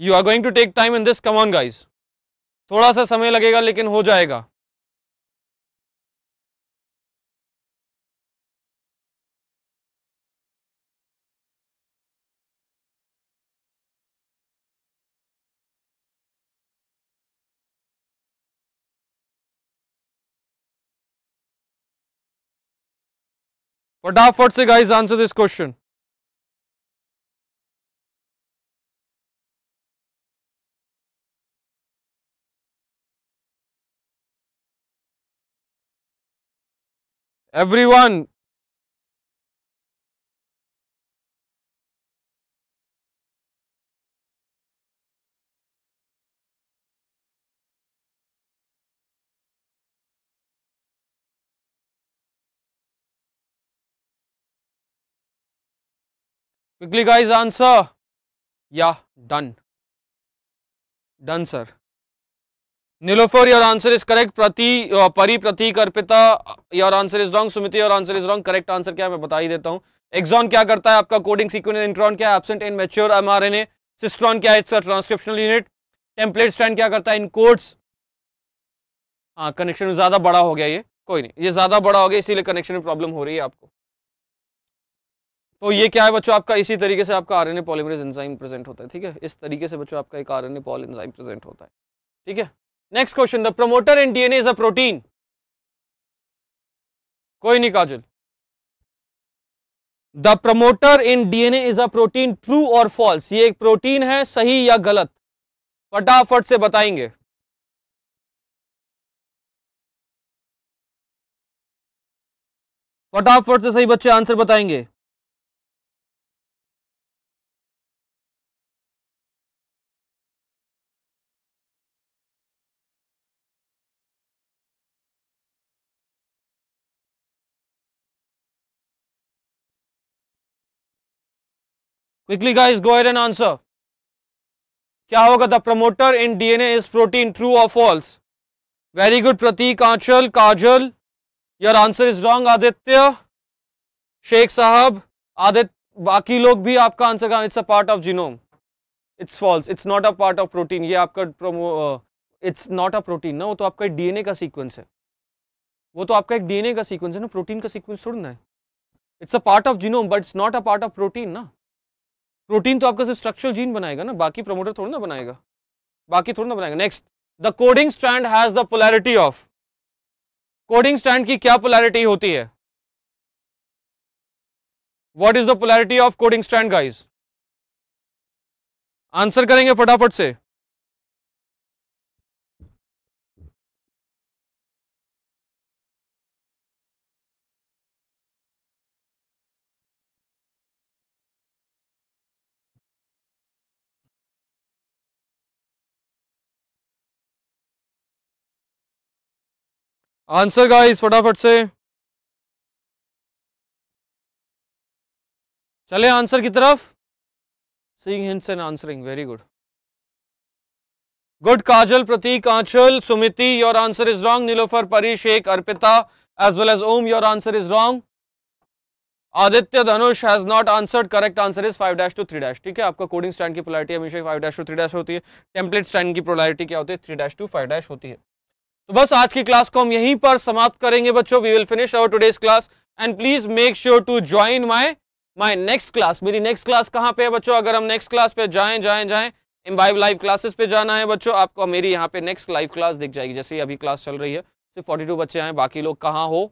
You are going to take time in this come on guys थोड़ा सा समय लगेगा, लेकिन हो जाएगा। फटाफट से guys answer this question everyone Quickly guys answer. Yeah, done. Done sir. Nilofer, your answer is correct. Prati, uh, Pari, Pratik, Arpita, your answer is wrong. Your answer is wrong. Correct answer क्या है मैं बता ही देता हूँ। Axon क्या करता है? आपका कोडिंग सीक्वेंस इंट्रॉन क्या है? Absent in mature mRNA cistron क्या है? It's transcriptional unit template stand क्या करता है? इन कोड्स हाँ कनेक्शन ज़्यादा बड़ा हो गया ये। कोई नहीं ये ज़्यादा बड़ा हो गया इसीलिए कनेक्शन में प्रॉब्लम हो रही है आपको। तो ये क्या है बच्चों? आपका इसी तरीके से आपका आरएनए पॉलीमरेज एंजाइम प्रेजेंट होता है ठीक है? इस तरीके से बच्चों आपका एक आरएनए पॉल एंजाइम प्रेजेंट होता है ठीक है? Next question the promoter in DNA is a protein कोई नहीं, Kajal. The promoter in DNA is a protein true और फॉल्स ये एक प्रोटीन है, सही या गलत? फटाफट से बताएँगे। फटाफट से सही बच्चे आंसर बताएँगे। Quickly guys go ahead and answer क्या होगा the promoter in DNA is protein true और false very good Pratik Anchal Kajal your answer is wrong Aditya Sheikh साहब आदित्य बाकी लोग भी आपका आंसर का it's a part of genome it's false it's not a part of protein ये आपका it's not a protein ना, वो तो आपका डीएनए का सीक्वेंस है. वो तो आपका एक डीएनए का सीक्वेंस है ना प्रोटीन का सीक्वेंस थोड़ा ना है. It's a part of genome but it's not a part of protein ना. प्रोटीन तो आपका सिर्फ़ स्ट्रक्चरल जीन बनाएगा ना, बाकी प्रमोटर थोड़ा ना बनाएगा। बाकी थोड़ा ना बनाएगा। Next the coding stand has the polarity of coding stand की क्या पोलैरिटी होती है? What is the polarity of coding stand guys answer करेंगे फटाफट से। आंसर गाइस फटाफट से। चले आंसर की तरफ़। Seeing hints and answering very good good Kajal, Pratik, Anchal, Sumiti your answer is wrong Nilofar Pari Sheikh Arpita as well as Om your answer is wrong Aditya, Dhanush has not answered correct answer is five dash to three dash ठीक है? आपका coding stand की polarity हमेशा five dash to three dash होती है। Template stand की polarity क्या होती है? Three dash to five dash होती है। तो बस आज की क्लास को हम यहीं पर समाप्त करेंगे बच्चों। We will finish our today's class and please make sure to join my my next class मेरी नेक्स्ट क्लास कहाँ पे है बच्चों? अगर हम नेक्स्ट क्लास पे जाएँ जाएँ जाएँ इम्बाइव लाइव क्लासेस पे जाना है बच्चों, आपको मेरी यहाँ पे नेक्स्ट लाइव क्लास दिख जाएगी। जैसे अभी क्लास चल रही है, सिर्फ़ फोर्टी टू बच्चे आए, बाकी लोग कहाँ हो?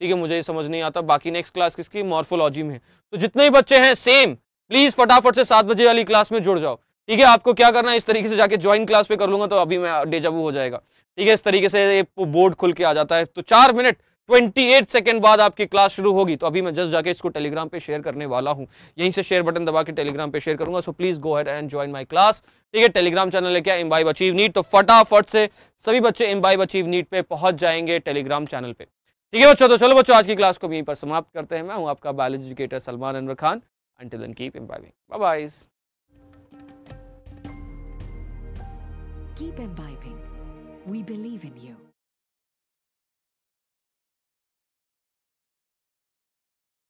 ठीक है, मुझे ये समझ नहीं आता। बाकी नेक्स्ट क्लास किसकी? मॉर्फोलॉजी में। तो जितने भी बच्चे हैं सेम प्लीज़ फटाफट से सात बजे वाली क्लास में जुड़ जाओ। ठीक है, आपको क्या करना है, इस तरीके से जाके ज्वाइन क्लास पे कर लूँगा तो अभी मैं डेजावू हो जाएगा। ठीक है, इस तरीके से बोर्ड खुल के आ जाता है। तो चार मिनट 28 सेकंड बाद आपकी क्लास शुरू होगी। तो अभी मैं जस्ट जाके इसको टेलीग्राम पे शेयर करने वाला हूँ। यहीं से शेयर बटन दबा के टेलीग्राम पे शेयर करूँगा। So please go ahead and join my class ठीक है टेलीग्राम चैनल है क्या इम्बाइब अचीव नीट तो फटाफट से सभी बच्चे इम्बाइब अचीव नीट पे पहुँच जाएँगे टेलीग्राम चैनल पे। ठीक है बच्चों तो चलो बच्चों, आज की क्लास को यहीं पर समाप्त करते हैं। मैं हूँ आपका biology educator Salman Anwar Khan. Then, keep imbibing Keep imbibing. We believe in you.